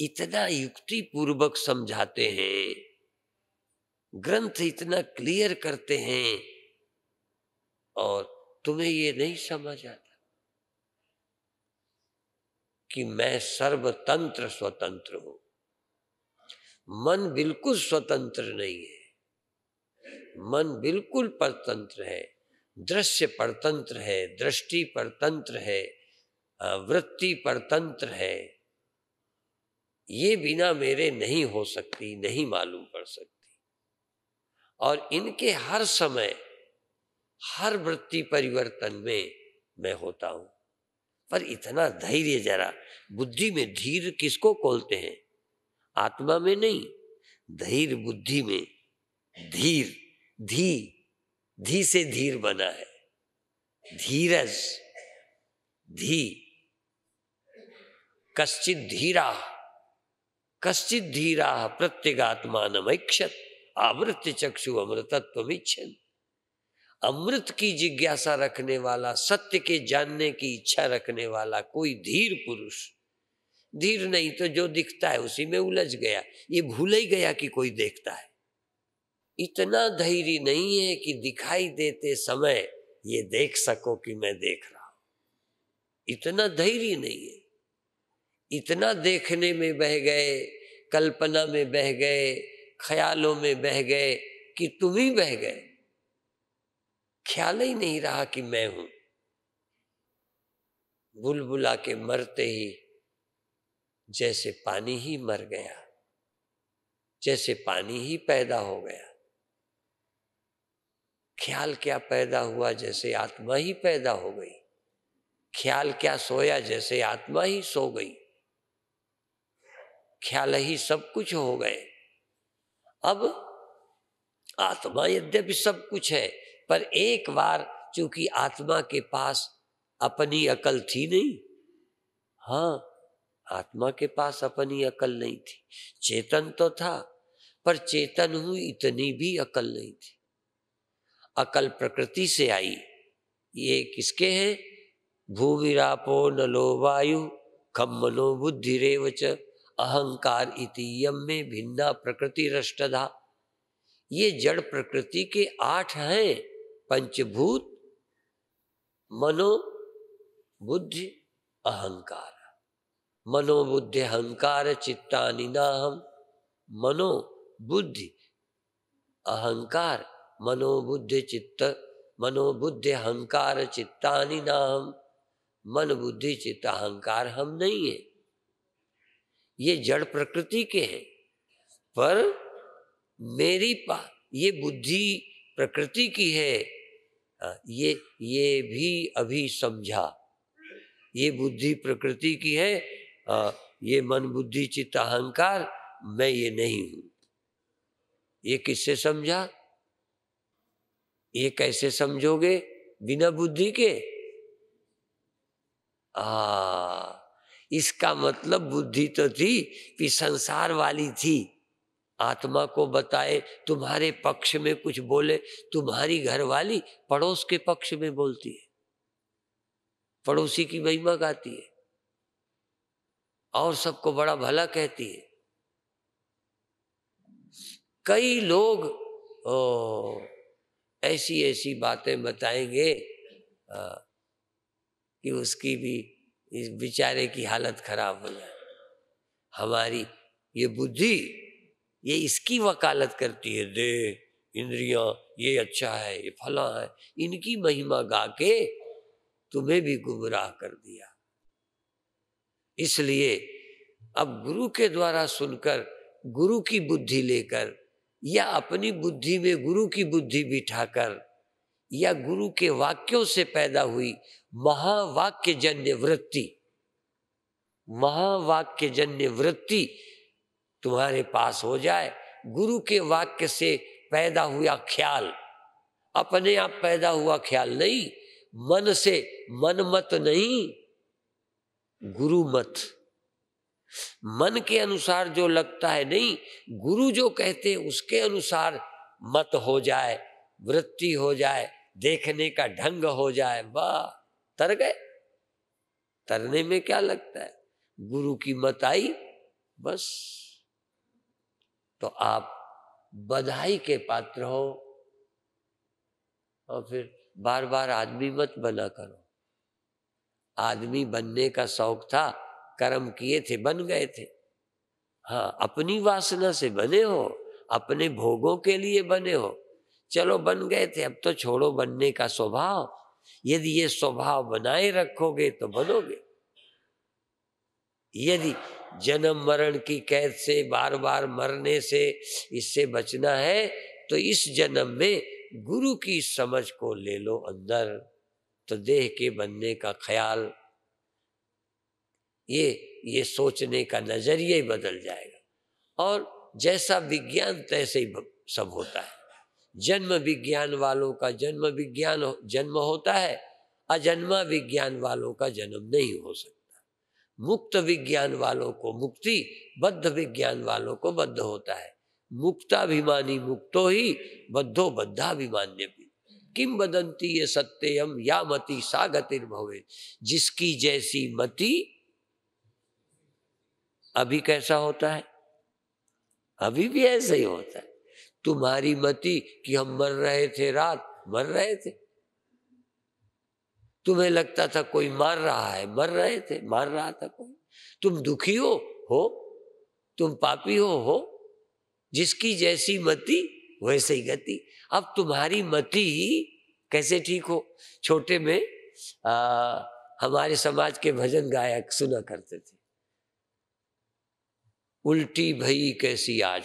इतना युक्ति पूर्वक समझाते हैं, ग्रंथ इतना क्लियर करते हैं और तुम्हें ये नहीं समझ आता कि मैं सर्वतंत्र स्वतंत्र हूँ। मन बिल्कुल स्वतंत्र नहीं है। मन बिल्कुल परतंत्र है। दृश्य परतंत्र है, दृष्टि परतंत्र है वृत्ति परतंत्र है। ये बिना मेरे नहीं हो सकती, नहीं मालूम पड़ सकती। और इनके हर समय, हर वृत्ति परिवर्तन में मैं होता हूँ। पर इतना धैर्य जरा, बुद्धि में धीर किसको खोलते हैं? आत्मा में नहीं धैर्य बुद्धि में, धीर, धी धी से धीर बना है। धीरज, धी, कश्चित धीरा कश्चित धीरा प्रत्यगात्मान ऐक्षत आवृत चक्षु अमृतत्व इच्छन अमृत की जिज्ञासा रखने वाला, सत्य के जानने की इच्छा रखने वाला कोई धीर पुरुष, धीर नहीं तो जो दिखता है उसी में उलझ गया। ये भूल ही गया कि कोई देखता है। इतना धैर्य नहीं है कि दिखाई देते समय ये देख सको कि मैं देख रहा हूँ। इतना धैर्य नहीं है। इतना देखने में बह गए, कल्पना में बह गए, ख्यालों में बह गए कि तुम ही बह गए। ख्याल ही नहीं रहा कि मैं हूँ। बुलबुला के मरते ही जैसे पानी ही मर गया, जैसे पानी ही पैदा हो गया। ख्याल क्या पैदा हुआ जैसे आत्मा ही पैदा हो गई? ख्याल क्या सोया जैसे आत्मा ही सो गई? ख्याल ही सब कुछ हो गए। अब आत्मा यद्यपि सब कुछ है, पर एक बार चूँकि आत्मा के पास अपनी अकल थी नहीं हाँ आत्मा के पास अपनी अकल नहीं थी। चेतन तो था, पर चेतन हुई इतनी भी अकल नहीं थी। अकल प्रकृति से आई। ये किसके हैं? भूमिरापो नलो वायु खम मनो बुद्धि रेवच अहंकार इतियम में भिन्ना प्रकृति रष्टधा। ये जड़ प्रकृति के आठ हैं, पंचभूत, मनो बुद्धि, अहंकार। मनोबुद्धि अहंकार, चित्तानि नाहम, मनो बुद्धि, अहंकार मनोबुद्धि चित्त मनोबुद्धि अहंकार चित्तानि नाहम मन बुद्धि चित्त अहंकार हम नहीं है। ये जड़ प्रकृति के हैं। पर मेरी पा, ये बुद्धि प्रकृति की है। ये ये भी अभी समझा। ये बुद्धि प्रकृति की है। ये मन बुद्धि चित्त अहंकार, मैं ये नहीं हूँ। ये किससे समझा? ये कैसे समझोगे? बिना बुद्धि के? आ इसका मतलब बुद्धि तो थी कि संसार वाली थी। आत्मा को बताए तुम्हारे पक्ष में कुछ बोले तुम्हारी घरवाली पड़ोस के पक्ष में बोलती है। पड़ोसी की महिमा गाती है। और सबको बड़ा भला कहती है। कई लोग ओ, ऐसी ऐसी बातें बताएँगे आ, कि उसकी भी इस बेचारे की हालत खराब हो जाए। हमारी ये बुद्धि ये इसकी वकालत करती है दे इंद्रिया ये अच्छा है ये फला है इनकी महिमा गा के तुम्हें भी गुमराह कर दिया। इसलिए अब गुरु के द्वारा सुनकर गुरु की बुद्धि लेकर या अपनी बुद्धि में गुरु की बुद्धि बिठाकर या गुरु के वाक्यों से पैदा हुई महावाक्य जन्य वृत्ति। महावाक्य जन्य वृत्ति तुम्हारे पास हो जाए, गुरु के वाक्य से पैदा हुआ ख्याल। अपने आप पैदा हुआ ख्याल नहीं, मन से मन मत नहीं, गुरु मत। मन के अनुसार जो लगता है, नहीं, गुरु जो कहते हैं, उसके अनुसार मत हो जाए, वृत्ति हो जाए, देखने का ढंग हो जाए, वाह, तर गए। तरने में क्या लगता है? गुरु की मत आई, बस। तो आप बधाई के पात्र हो, और फिर बार बार आदमी मत बना करो। आदमी बनने का शौक था कर्म किए थे, बन गए थे। हाँ अपनी वासना से बने हो, अपने भोगों के लिए बने हो। चलो, बन गए थे, अब तो छोड़ो, बनने का स्वभाव। यदि ये स्वभाव बनाए रखोगे तो बनोगे। यदि जन्म मरण की कैद से बार बार मरने से इससे बचना है तो इस जन्म में गुरु की समझ को ले लो अंदर। तो देह के बनने का ख्याल ये ये सोचने का नज़रिया ही बदल जाएगा। और जैसा विज्ञान तैसे ही सब होता है। जन्म विज्ञान वालों का जन्म विज्ञान जन्म होता है, अजन्मा विज्ञान वालों का जन्म नहीं हो सकता। मुक्त विज्ञान वालों को मुक्ति, बद्ध विज्ञान वालों को बद्ध होता है। मुक्ताभिमानी मुक्तो ही, बद्धो बद्धाभिमान्य भी। किम बदंती ये सत्यम या मति सा गतिर्भवे जिसकी जैसी मति अभी कैसा होता है? अभी भी ऐसा ही होता है। तुम्हारी मति कि हम मर रहे थे रात मर रहे थे। तुम्हें लगता था कोई मार रहा है मर रहे थे मार रहा था कोई। तुम दुखी हो हो। तुम पापी हो हो। जिसकी जैसी मति वैसे ही गति। अब तुम्हारी मति कैसे ठीक हो? छोटे में आ, हमारे समाज के भजन गायक सुना करते थे। उल्टी भई कैसी आज?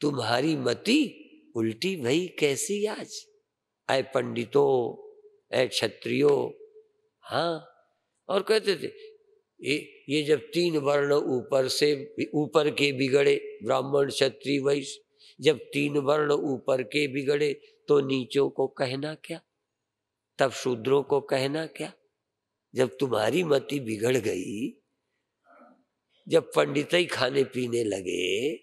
तुम्हारी मति उल्टी भई कैसी आज? अय पंडितों अय क्षत्रियो हाँ? और कहते थे, ये ये जब तीन वर्ण ऊपर से, ऊपर के बिगड़े, ब्राह्मण, क्षत्रिय, वैश्य, जब तीन वर्ण ऊपर के बिगड़े तो नीचों को कहना क्या? तब शूद्रों को कहना क्या? जब तुम्हारी मति बिगड़ गई जब पंडित ही खाने पीने लगे,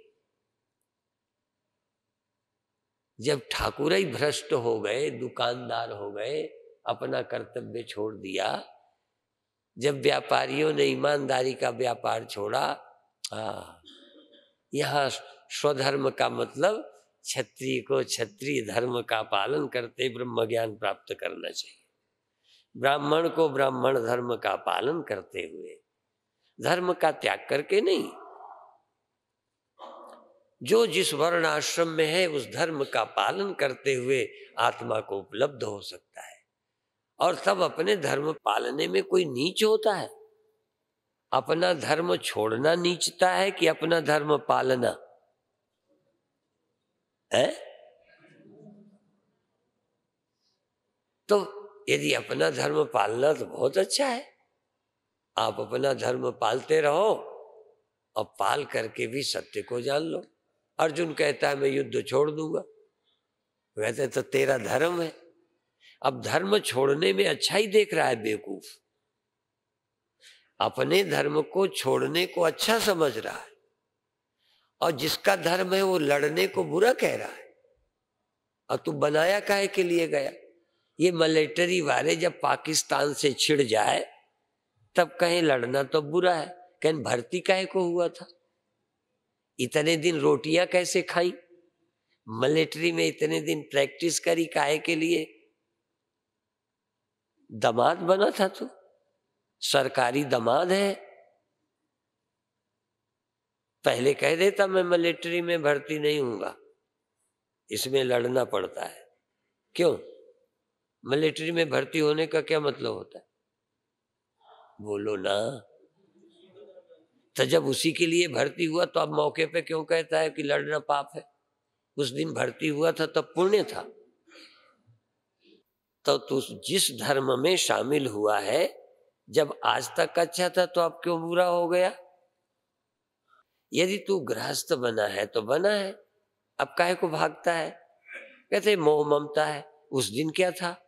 जब ठाकुर ही भ्रष्ट हो गए, दुकानदार हो गए, अपना कर्तव्य छोड़ दिया, जब व्यापारियों ने ईमानदारी का व्यापार छोड़ा हाँ यहाँ स्वधर्म का मतलब क्षत्रिय को क्षत्रिय धर्म का पालन करते ब्रह्म ज्ञान प्राप्त करना चाहिए। ब्राह्मण को ब्राह्मण धर्म का पालन करते हुए धर्म का त्याग करके नहीं। जो जिस वर्ण आश्रम में है, उस धर्म का पालन करते हुए आत्मा को उपलब्ध हो सकता है। और तब अपने धर्म पालने में कोई नीच होता है। अपना धर्म छोड़ना नीचता है कि अपना धर्म पालना? है? तो यदि अपना धर्म पालना तो बहुत अच्छा है। आप अपना धर्म पालते रहो और पाल करके भी सत्य को जान लो। अर्जुन कहता है, मैं युद्ध छोड़ दूँगा। कहते तो तेरा धर्म है। अब धर्म छोड़ने में अच्छा ही देख रहा है बेवकूफ़। अपने धर्म को छोड़ने को अच्छा समझ रहा है। और जिसका धर्म है, वो लड़ने को बुरा कह रहा है। और तू बनाया काहे के लिए गया? ये मिलिट्री वाले जब पाकिस्तान से छिड़ जाए तब कहें लड़ना तो बुरा है। कहें भर्ती काहे को हुआ था? इतने दिन रोटियाँ कैसे खाई? मिलिट्री में इतने दिन प्रैक्टिस करी काहे के लिए? दमाद बना था तू। सरकारी दमाद है। पहले कह देता मैं मिलिट्री में भर्ती नहीं हूँगा इसमें लड़ना पड़ता है। क्यों? मिलिट्री में भर्ती होने का क्या मतलब होता है? बोलो ना। तो जब उसी के लिए भर्ती हुआ तो अब मौके पे क्यों कहता है कि लड़ना पाप है? उस दिन भर्ती हुआ था तब पुण्य था। तो तू जिस धर्म में शामिल हुआ है, जब आज तक अच्छा था तो अब क्यों बुरा हो गया? यदि तू गृहस्थ बना है तो बना है। अब काहे को भागता है? कहते मोह ममता है। उस दिन क्या था?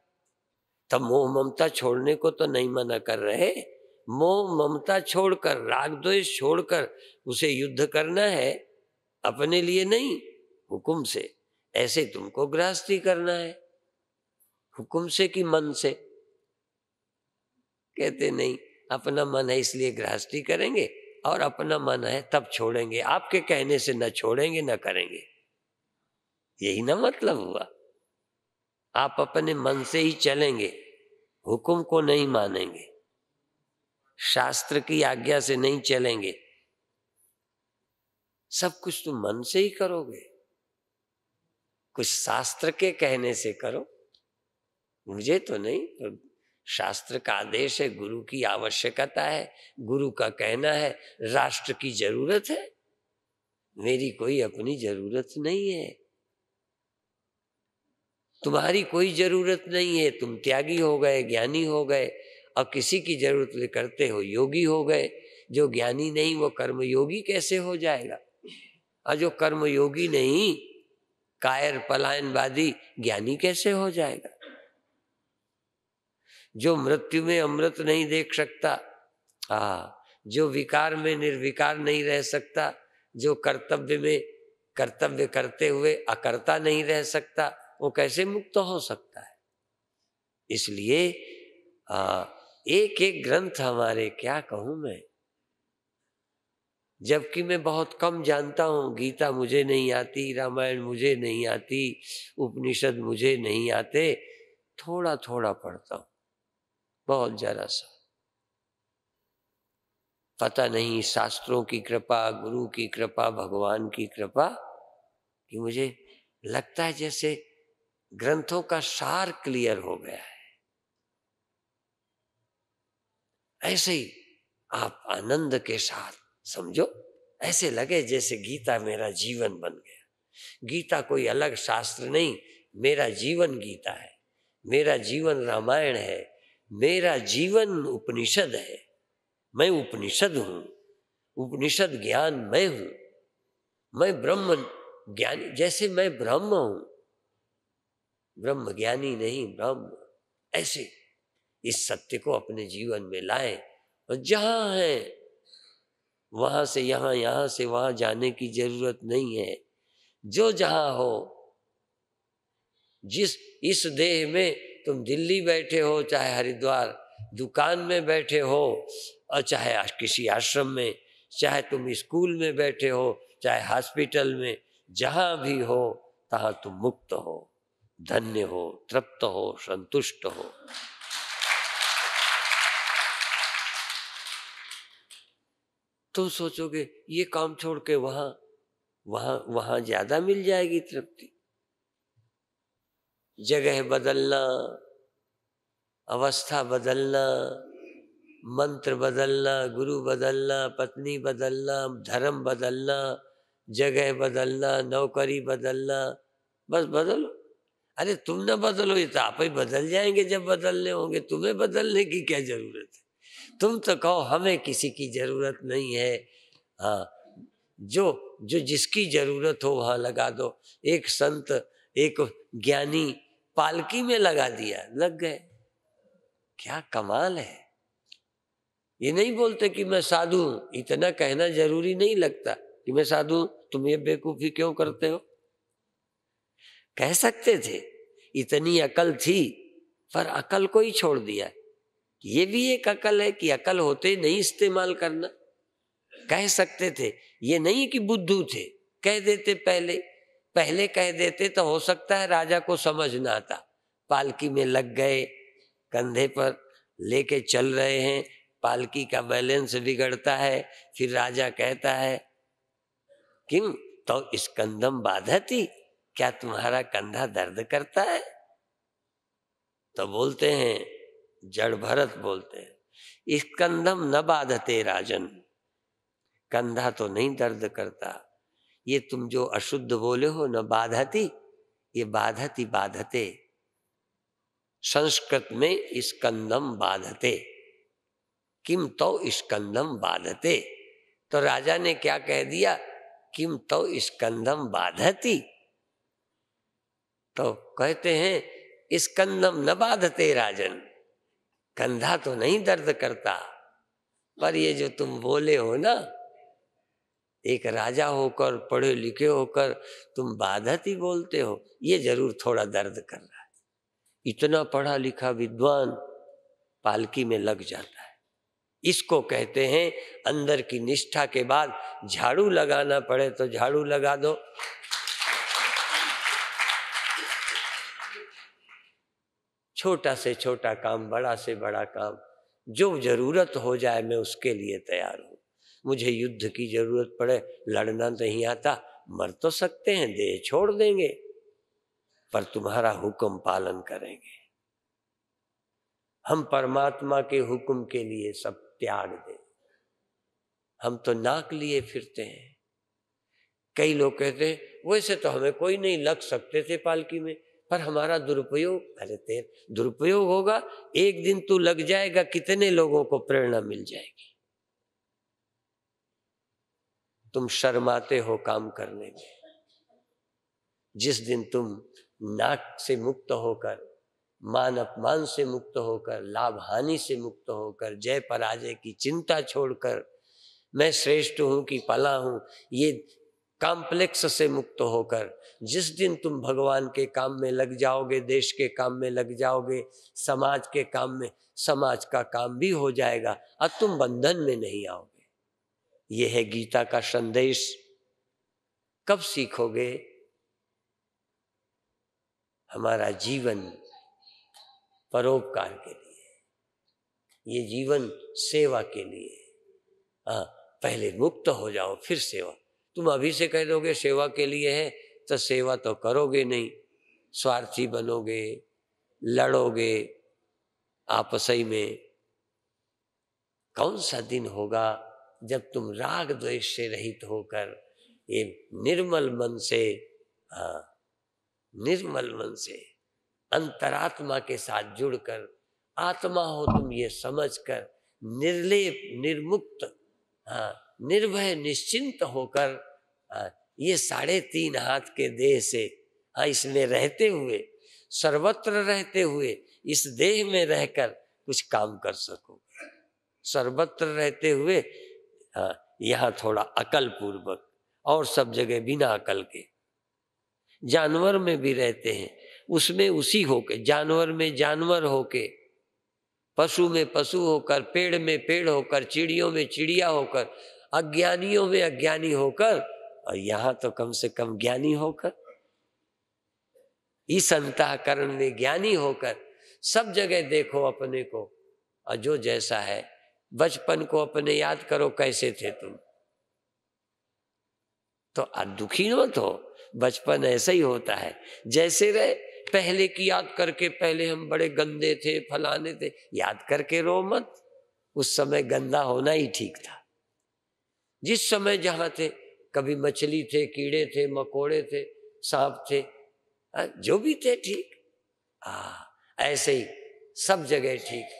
तब मोह ममता छोड़ने को तो नहीं मना कर रहे। मोह ममता छोड़कर, राग द्वेष छोड़कर उसे युद्ध करना है, अपने लिए नहीं, हुकुम से। ऐसे तुमको गृहस्थी करना है, हुकुम से कि मन से? कहते, नहीं, अपना मन है, इसलिए गृहस्थी करेंगे, और अपना मन है, तब छोड़ेंगे। आपके कहने से न छोड़ेंगे, न करेंगे। यही ना मतलब हुआ। आप अपने मन से ही चलेंगे, हुक्म को नहीं मानेंगे। शास्त्र की आज्ञा से नहीं चलेंगे। सब कुछ तुम मन से ही करोगे। कुछ शास्त्र के कहने से करो। मुझे तो नहीं तो शास्त्र का आदेश है, गुरु की आवश्यकता है, गुरु का कहना है, राष्ट्र की ज़रूरत है। मेरी कोई अपनी ज़रूरत नहीं है। तुम्हारी कोई ज़रूरत नहीं है। तुम त्यागी हो गए, ज्ञानी हो गए अब किसी की ज़रूरत करते हो योगी हो गए जो ज्ञानी नहीं वो कर्म योगी कैसे हो जाएगा? और जो कर्म योगी नहीं कायर पलायनवादी ज्ञानी कैसे हो जाएगा? जो मृत्यु में अमृत नहीं देख सकता आ जो विकार में निर्विकार नहीं रह सकता जो कर्तव्य में कर्तव्य करते हुए अकर्ता नहीं रह सकता वो कैसे मुक्त हो सकता है? इसलिए आ, एक एक ग्रंथ हमारे, क्या कहूँ मैं? जबकि मैं बहुत कम जानता हूँ, गीता मुझे नहीं आती, रामायण मुझे नहीं आती, उपनिषद मुझे नहीं आते थोड़ा थोड़ा पढ़ता हूँ, बहुत जरा सा। पता नहीं शास्त्रों की कृपा, गुरु की कृपा, भगवान की कृपा, कि मुझे लगता है जैसे ग्रंथों का सार क्लियर हो गया है। ऐसे ही आप आनंद के साथ, समझो, ऐसे लगे जैसे गीता मेरा जीवन बन गया। गीता कोई अलग शास्त्र नहीं, मेरा जीवन गीता है, मेरा जीवन रामायण है, मेरा जीवन उपनिषद है। मैं उपनिषद हूँ, उपनिषद ज्ञान मैं हूँ, मैं ब्रह्म ज्ञानी, जैसे मैं ब्रह्म हूँ। ब्रह्म ज्ञानी नहीं, ब्रह्म, ऐसे इस सत्य को अपने जीवन में लाए और जहाँ है, वहाँ से यहाँ यहाँ से वहाँ जाने की ज़रूरत नहीं है। जो जहाँ हो, जिस, इस देह में तुम दिल्ली बैठे हो, चाहे हरिद्वार दुकान में बैठे हो और चाहे किसी आश्रम में, चाहे तुम स्कूल में बैठे हो, चाहे हॉस्पिटल में, जहाँ भी हो, तहां तुम मुक्त हो, धन्य हो, तृप्त हो, संतुष्ट हो। तुम सोचोगे, ये काम छोड़ के वहाँ वहाँ वहाँ ज़्यादा मिल जाएगी तृप्ति। जगह बदलना, अवस्था बदलना, मंत्र बदलना, गुरु बदलना, पत्नी बदलना, धर्म बदलना, जगह बदलना, नौकरी बदलना, बस बदलो। अरे तुम ना बदलो, ये तो आप ही बदल जाएँगे जब बदलने होंगे। तुम्हें बदलने की क्या ज़रूरत है? तुम तो कहो हमें किसी की ज़रूरत नहीं है। हाँ जो जो जिसकी ज़रूरत हो वहाँ लगा दो। एक संत, एक ज्ञानी पालकी में लगा दिया, लग गए। क्या कमाल है। ये नहीं बोलते कि मैं साधु हूँ, इतना कहना ज़रूरी नहीं लगता कि मैं साधु हूँ, तुम ये बेकूफी क्यों करते हो? कह सकते थे, इतनी अकल थी, पर अकल को ही छोड़ दिया। ये भी एक अकल है कि अकल होते नहीं इस्तेमाल करना। कह सकते थे, ये नहीं कि बुद्धू थे। कह देते पहले पहले कह देते तो हो सकता है राजा को समझ ना आता। पालकी में लग गए, कंधे पर लेके चल रहे हैं, पालकी का बैलेंस बिगड़ता है, फिर राजा कहता है किम तो इस कंधम बाधती, क्या तुम्हारा कंधा दर्द करता है? तो बोलते हैं जड़ भरत बोलते हैं। इस कंधम न बाधते राजन। कंधा तो नहीं दर्द करता। ये तुम जो अशुद्ध बोले हो, न बाधती, ये बाधती बाधते। संस्कृत में स्कंदम बाधते। किम तो स्कंदम बाधते? तो राजा ने क्या कह दिया? किम तो स्कंदम बाधती? तो कहते हैं स्कंदम न बाधते राजन। कंधा तो नहीं दर्द करता, पर ये जो तुम बोले हो ना, एक राजा होकर, पढ़े लिखे होकर तुम बाधत ही बोलते हो, ये ज़रूर थोड़ा दर्द कर रहा है। इतना पढ़ा लिखा विद्वान पालकी में लग जाता है। इसको कहते हैं, अंदर की निष्ठा के बाद झाड़ू लगाना पड़े तो झाड़ू लगा दो। छोटा से छोटा काम, बड़ा से बड़ा काम, जो ज़रूरत हो जाए मैं उसके लिए तैयार हूँ। मुझे युद्ध की ज़रूरत पड़े, लड़ना नहीं आता, मर तो सकते हैं, देह छोड़ देंगे, पर तुम्हारा हुक्म पालन करेंगे। हम परमात्मा के हुक्म के लिए सब त्याग दें। हम तो नाक लिए फिरते हैं। कई लोग कहते हैं, वैसे तो हमें कोई नहीं लग सकते थे पालकी में पर हमारा दुरुपयोग अरे तेर दुरुपयोग होगा, एक दिन तू लग जाएगा, कितने लोगों को प्रेरणा मिल जाएगी। तुम शर्माते हो काम करने में। जिस दिन तुम नाक से मुक्त होकर, मान अपमान से मुक्त होकर, लाभ हानि से मुक्त होकर, जय पराजय की चिंता छोड़कर, मैं श्रेष्ठ हूँ कि पला हूँ, ये कॉम्प्लेक्स से मुक्त होकर जिस दिन तुम भगवान के काम में लग जाओगे, देश के काम में लग जाओगे, समाज के काम में, समाज का काम भी हो जाएगा और तुम बंधन में नहीं आओगे। यह है गीता का संदेश। कब सीखोगे? हमारा जीवन परोपकार के लिए। ये जीवन सेवा के लिए। हाँ पहले मुक्त हो जाओ, फिर सेवा तुम अभी से कह दोगे, सेवा के लिए है तो सेवा तो करोगे नहीं। स्वार्थी बनोगे, लड़ोगे आपसई में। कौन सा दिन होगा जब तुम राग द्वेष से रहित होकर, ये निर्मल मन से हाँ निर्मल मन से, अंतरात्मा के साथ जुड़कर, आत्मा हो तुम ये समझकर, निर्लेप, निर्मुक्त हाँ निर्भय निश्चिंत होकर ये साढ़े तीन हाथ के देह से हाँ इसमें रहते हुए, सर्वत्र रहते हुए, इस देह में रहकर कुछ काम कर सकोगे सर्वत्र रहते हुए यहाँ थोड़ा अकल पूर्वक और सब जगह बिना अकल के। जानवर में भी रहते हैं, उसमें उसी होके, जानवर में जानवर होके, पशु में पशु होकर, पेड़ में पेड़ होकर, चिड़ियों में चिड़िया होकर अज्ञानियों में अज्ञानी होकर, और यहाँ तो कम से कम ज्ञानी होकर, इस अंतकरण में ज्ञानी होकर सब जगह देखो अपने को, और जो जैसा है, बचपन को अपने याद करो कैसे थे तुम। तो आज दुखी हो, बचपन ऐसा ही होता है। जैसे रहे, पहले की याद करके पहले हम बड़े गंदे थे, फलाने थे, याद करके रो मत। उस समय गंदा होना ही ठीक था। जिस समय जहाँ थे, कभी मछली थे, कीड़े थे, मकोड़े थे, सांप थे जो भी थे ठीक। आ, ऐसे ही सब जगह ठीक।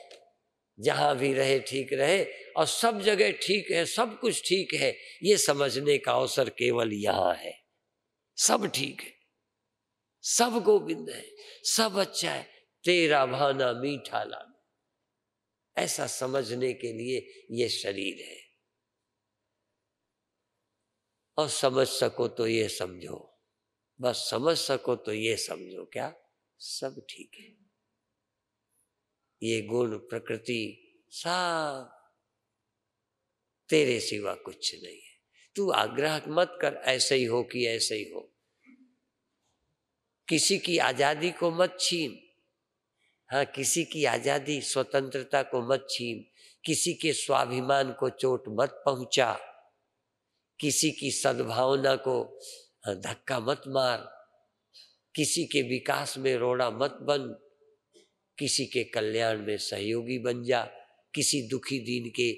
जहाँ भी रहे ठीक रहे और सब जगह ठीक है, सब कुछ ठीक है, ये समझने का अवसर केवल यहाँ है। सब ठीक है। सब गोविंद है, सब अच्छा है, तेरा भाना मीठा लाना ऐसा समझने के लिए ये शरीर है। और समझ सको तो ये समझो। बस समझ सको तो ये समझो, क्या? सब ठीक है। ये गुण, प्रकृति, सब तेरे सिवा कुछ नहीं है। तू आग्रह मत कर, ऐसे ही हो कि ऐसे ही हो। किसी की आज़ादी को मत छीन। हाँ किसी की आज़ादी, स्वतंत्रता को मत छीन। किसी के स्वाभिमान को चोट मत पहुँचा। किसी की सद्भावना को धक्का मत मार। किसी के विकास में रोड़ा मत बन किसी के कल्याण में सहयोगी बन जा। किसी दुखी दीन के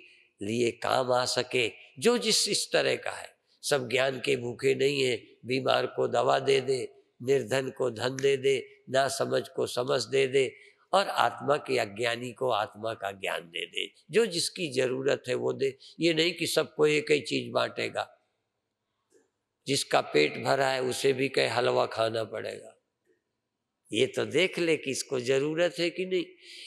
लिए काम आ सके। जो जिस, इस तरह का है। सब ज्ञान के भूखे नहीं है। बीमार को दवा दे दे। निर्धन को धन दे दे। ना समझ को समझ दे दे। और आत्मा के अज्ञानी को आत्मा का ज्ञान दे दे। जो जिसकी ज़रूरत है वो दे। ये नहीं कि सबको एक ही चीज़ बांटेगा। जिसका पेट भरा है उसे भी कहे हलवा खाना पड़ेगा। ये तो देख ले कि इसको ज़रूरत है कि नहीं।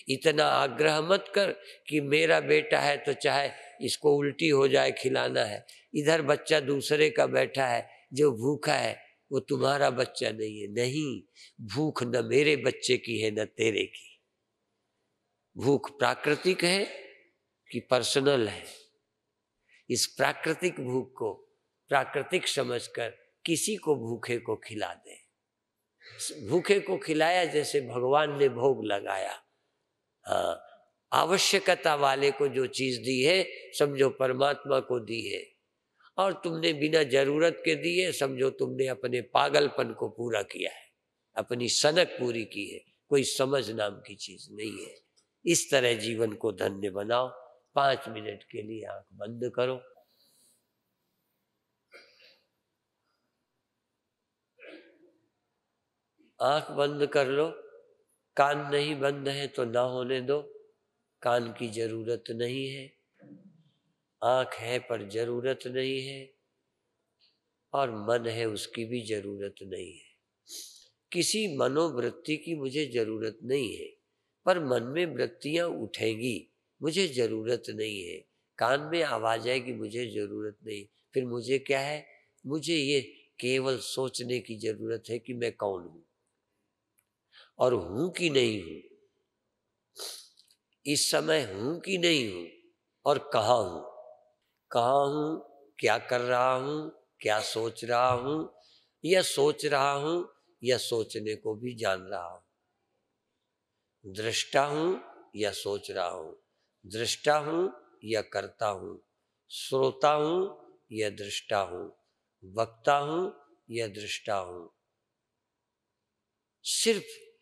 इतना आग्रह मत कर कि मेरा बेटा है तो चाहे इसको उल्टी हो जाए, खिलाना है। इधर बच्चा दूसरे का बैठा है, जो भूखा है, वो तुम्हारा बच्चा नहीं है। नहीं, भूख न मेरे बच्चे की है, न तेरे की। भूख प्राकृतिक है कि पर्सनल है? इस प्राकृतिक भूख को प्राकृतिक समझकर किसी को भूखे को खिला दे। भूखे को खिलाया जैसे भगवान ने भोग लगाया। हाँ आवश्यकता वाले को जो चीज़ दी है, समझो परमात्मा को दी है। और तुमने बिना ज़रूरत के दिए समझो तुमने अपने पागलपन को पूरा किया है। अपनी सनक पूरी की है। कोई समझ नाम की चीज़ नहीं है। इस तरह जीवन को धन्य बनाओ। पाँच मिनट के लिए आँख बंद करो। आँख बंद कर लो। कान नहीं बंद है तो ना होने दो। कान की ज़रूरत नहीं है। आँख है पर ज़रूरत नहीं है। और मन है उसकी भी ज़रूरत नहीं है। किसी मनोवृत्ति की मुझे ज़रूरत नहीं है। पर मन में वृत्तियाँ उठेंगी। मुझे ज़रूरत नहीं है। कान में आवाज़ आएगी मुझे ज़रूरत नहीं। फिर मुझे क्या है? मुझे ये केवल सोचने की ज़रूरत है कि मैं कौन हूँ। और हूँ कि नहीं हूँ? इस समय हूँ कि नहीं हूँ? और कहा हूँ? कहा हूँ? क्या कर रहा हूँ? क्या सोच रहा हूँ? या सोच रहा हूँ या सोचने को भी जान रहा हूँ। दृष्टा हूँ या सोच रहा हूँ? दृष्टा हूँ या करता हूँ? श्रोता हूँ या दृष्टा हूँ? वक्ता हूँ या दृष्टा हूँ? सिर्फ़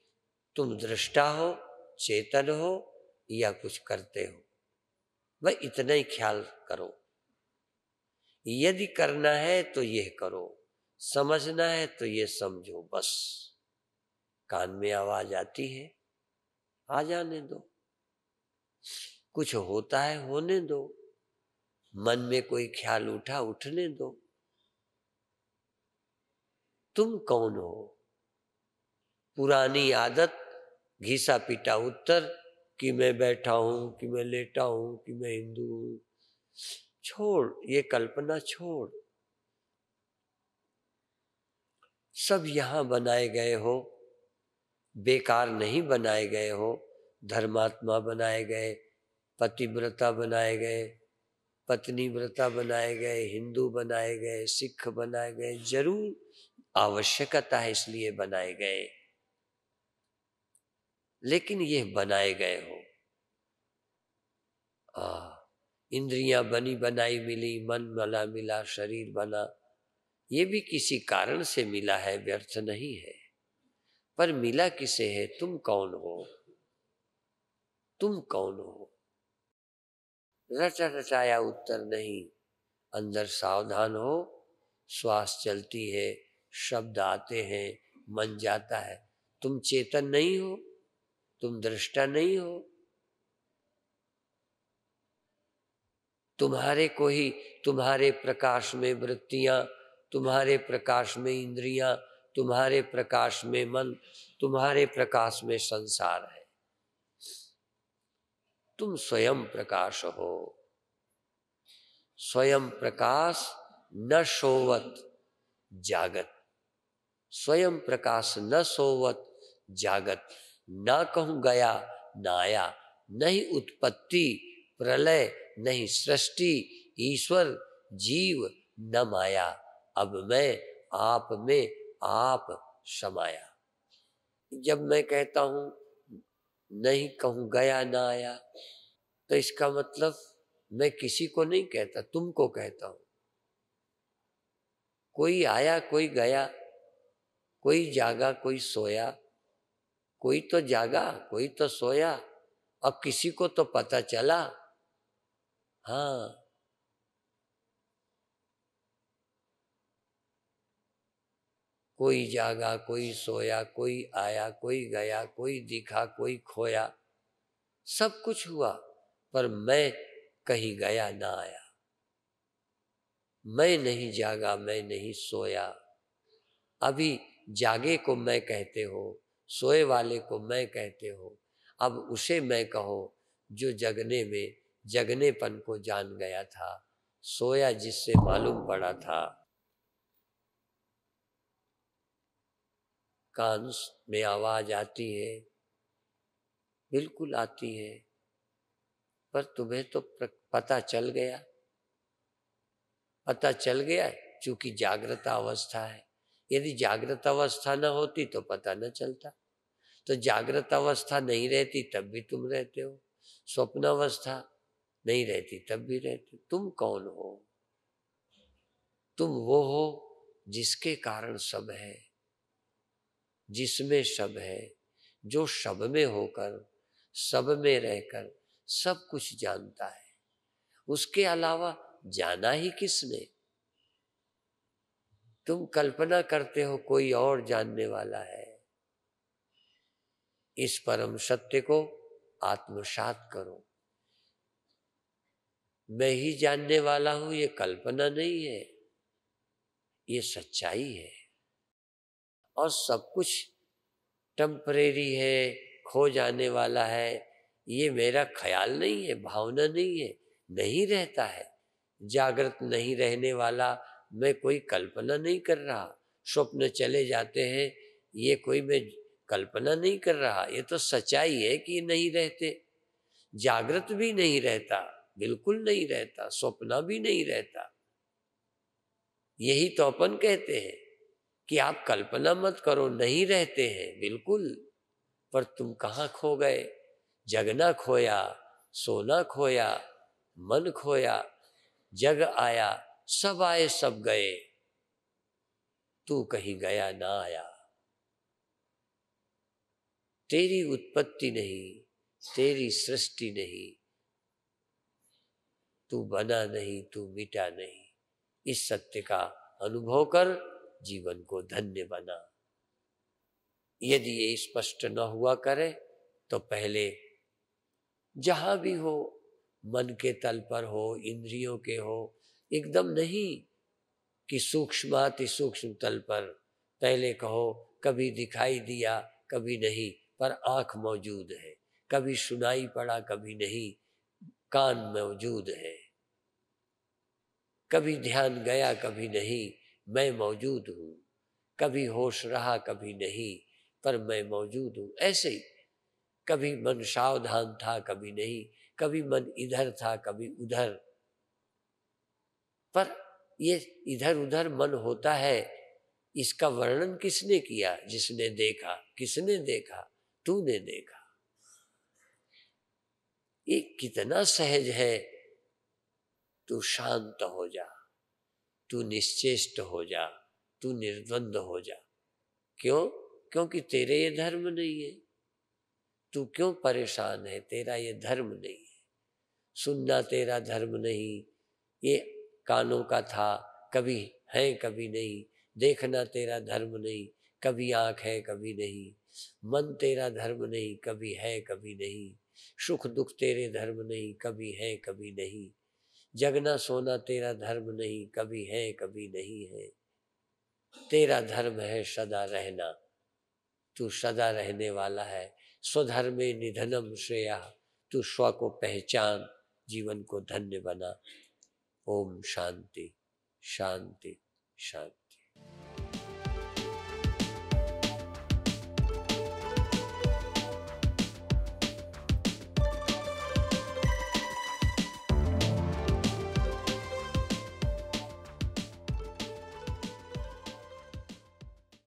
तुम दृष्टा हो, चेतन हो या कुछ करते हो? वह इतना ही ख्याल करो। यदि करना है तो यह करो, समझना है तो ये समझो, बस। कान में आवाज़ आती है। आ जाने दो। कुछ होता है, होने दो। मन में कोई ख्याल उठा, उठने दो। तुम कौन हो? पुरानी आदत, घिसा पीटा उत्तर कि मैं बैठा हूँ, कि मैं लेटा हूँ, कि मैं हिंदू हूँ। छोड़, ये कल्पना छोड़। सब यहाँ बनाए गए हो। बेकार नहीं बनाए गए हो, धर्मात्मा बनाए गए, पतिव्रता बनाए गए पत्नी व्रता बनाए गए, हिंदू बनाए गए, सिख बनाए गए, ज़रूर आवश्यकता है इसलिए बनाए गए। लेकिन ये बनाए गए हो। आ इंद्रियाँ बनी बनाई मिली, मन मला मिला, शरीर बना, ये भी किसी कारण से मिला है, व्यर्थ नहीं है। पर मिला किसे है? तुम कौन हो? तुम कौन हो? रचा रचाया उत्तर नहीं। अंदर सावधान हो। श्वास चलती है। शब्द आते हैं। मन जाता है। तुम चेतन नहीं हो। तुम दृष्टा नहीं हो। तुम्हारे को ही तुम्हारे प्रकाश में वृत्तियाँ, तुम्हारे प्रकाश में इंद्रियाँ तुम्हारे प्रकाश में मन, तुम्हारे प्रकाश में संसार है। तुम स्वयं प्रकाश हो। स्वयं प्रकाश न सोवत जागत। स्वयं प्रकाश न सोवत जागत। ना कहूँ गया, न आया। नहीं उत्पत्ति, प्रलय, नहीं सृष्टि, ईश्वर, जीव न माया। अब मैं आप में आप समाया। जब मैं कहता हूँ, नहीं कहूँ, गया ना आया तो इसका मतलब मैं किसी को नहीं कहता, तुमको कहता हूँ। कोई आया, कोई गया, कोई जागा, कोई सोया, कोई तो जागा, कोई तो सोया, अब किसी को तो पता चला। हाँ कोई जागा, कोई सोया, कोई आया, कोई गया, कोई दिखा, कोई खोया। सब कुछ हुआ, पर मैं कहीं गया ना आया। मैं नहीं जागा, मैं नहीं सोया। अभी जागे को मैं कहते हो, सोए वाले को मैं कहते हो, अब उसे मैं कहो, जो जगने में, जगनेपन को जान गया था, सोया जिससे मालूम पड़ा था। कान में आवाज़ आती है, बिल्कुल आती है, पर तुम्हें तो पता चल गया। पता चल गया क्योंकि जागृत अवस्था है। यदि जागृत अवस्था न होती तो पता न चलता। तो जागृत अवस्था नहीं रहती तब भी तुम रहते हो। स्वप्न अवस्था नहीं रहती तब भी रहते तुम कौन हो? तुम वो हो जिसके कारण सब है। जिसमें सब है, जो सब में होकर सब में रहकर सब कुछ जानता है। उसके अलावा जाना ही किसने? तुम कल्पना करते हो कोई और जानने वाला है। इस परम सत्य को आत्मसात करो। मैं ही जानने वाला हूँ, ये कल्पना नहीं है, ये सच्चाई है। और सब कुछ टम्परेरी है, खो जाने वाला है। ये मेरा ख्याल नहीं है, भावना नहीं है, नहीं रहता है। जागृत नहीं रहने वाला, मैं कोई कल्पना नहीं कर रहा। स्वप्न चले जाते हैं, ये कोई मैं कल्पना नहीं कर रहा। ये तो सच्चाई है कि नहीं रहते। जागृत भी नहीं रहता, बिल्कुल नहीं रहता, स्वप्न भी नहीं रहता। यही तो अपन कहते हैं। कि आप कल्पना मत करो, नहीं रहते हैं। बिल्कुल। पर तुम कहाँ खो गए? जगना खोया, सोना खोया, मन खोया, जग आया, सब आए, सब गए। तू कहीं गया ना आया। तेरी उत्पत्ति नहीं, तेरी सृष्टि नहीं। तू बना नहीं, तू मिटा नहीं। इस सत्य का अनुभव कर। जीवन को धन्य बना। यदि ये स्पष्ट न हुआ करे तो पहले जहाँ भी हो, मन के तल पर हो, इंद्रियों के हो, एकदम नहीं कि सूक्ष्माति सूक्ष्म तल पर। पहले कहो, कभी दिखाई दिया, कभी नहीं, पर आँख मौजूद है। कभी सुनाई पड़ा, कभी नहीं, कान मौजूद है। कभी ध्यान गया, कभी नहीं मैं मौजूद हूँ। कभी होश रहा, कभी नहीं, पर मैं मौजूद हूँ। ऐसे ही, कभी मन सावधान था, कभी नहीं, कभी मन इधर था, कभी उधर। पर ये इधर उधर मन होता है, इसका वर्णन किसने किया, जिसने देखा, किसने देखा, तूने देखा? ये कितना सहज है, तू शांत हो जा। तू निश्चेष्ट हो जा, तू निर्द्वंद हो जा। क्यों? क्योंकि तेरे ये धर्म नहीं है। तू क्यों परेशान है? तेरा ये धर्म नहीं है। सुनना तेरा धर्म नहीं। ये कानों का था, कभी है, कभी नहीं। देखना तेरा धर्म नहीं। कभी आँख है, कभी नहीं। मन तेरा धर्म नहीं, कभी है, कभी नहीं। सुख दुख तेरे धर्म नहीं, कभी है, कभी नहीं। जगना सोना तेरा धर्म नहीं, कभी है, कभी नहीं है। तेरा धर्म है सदा रहना। तू सदा रहने वाला है। स्वधर्मे निधनम श्रेया। तू स्व को पहचान, जीवन को धन्य बना। ओम शांति शांति शांति।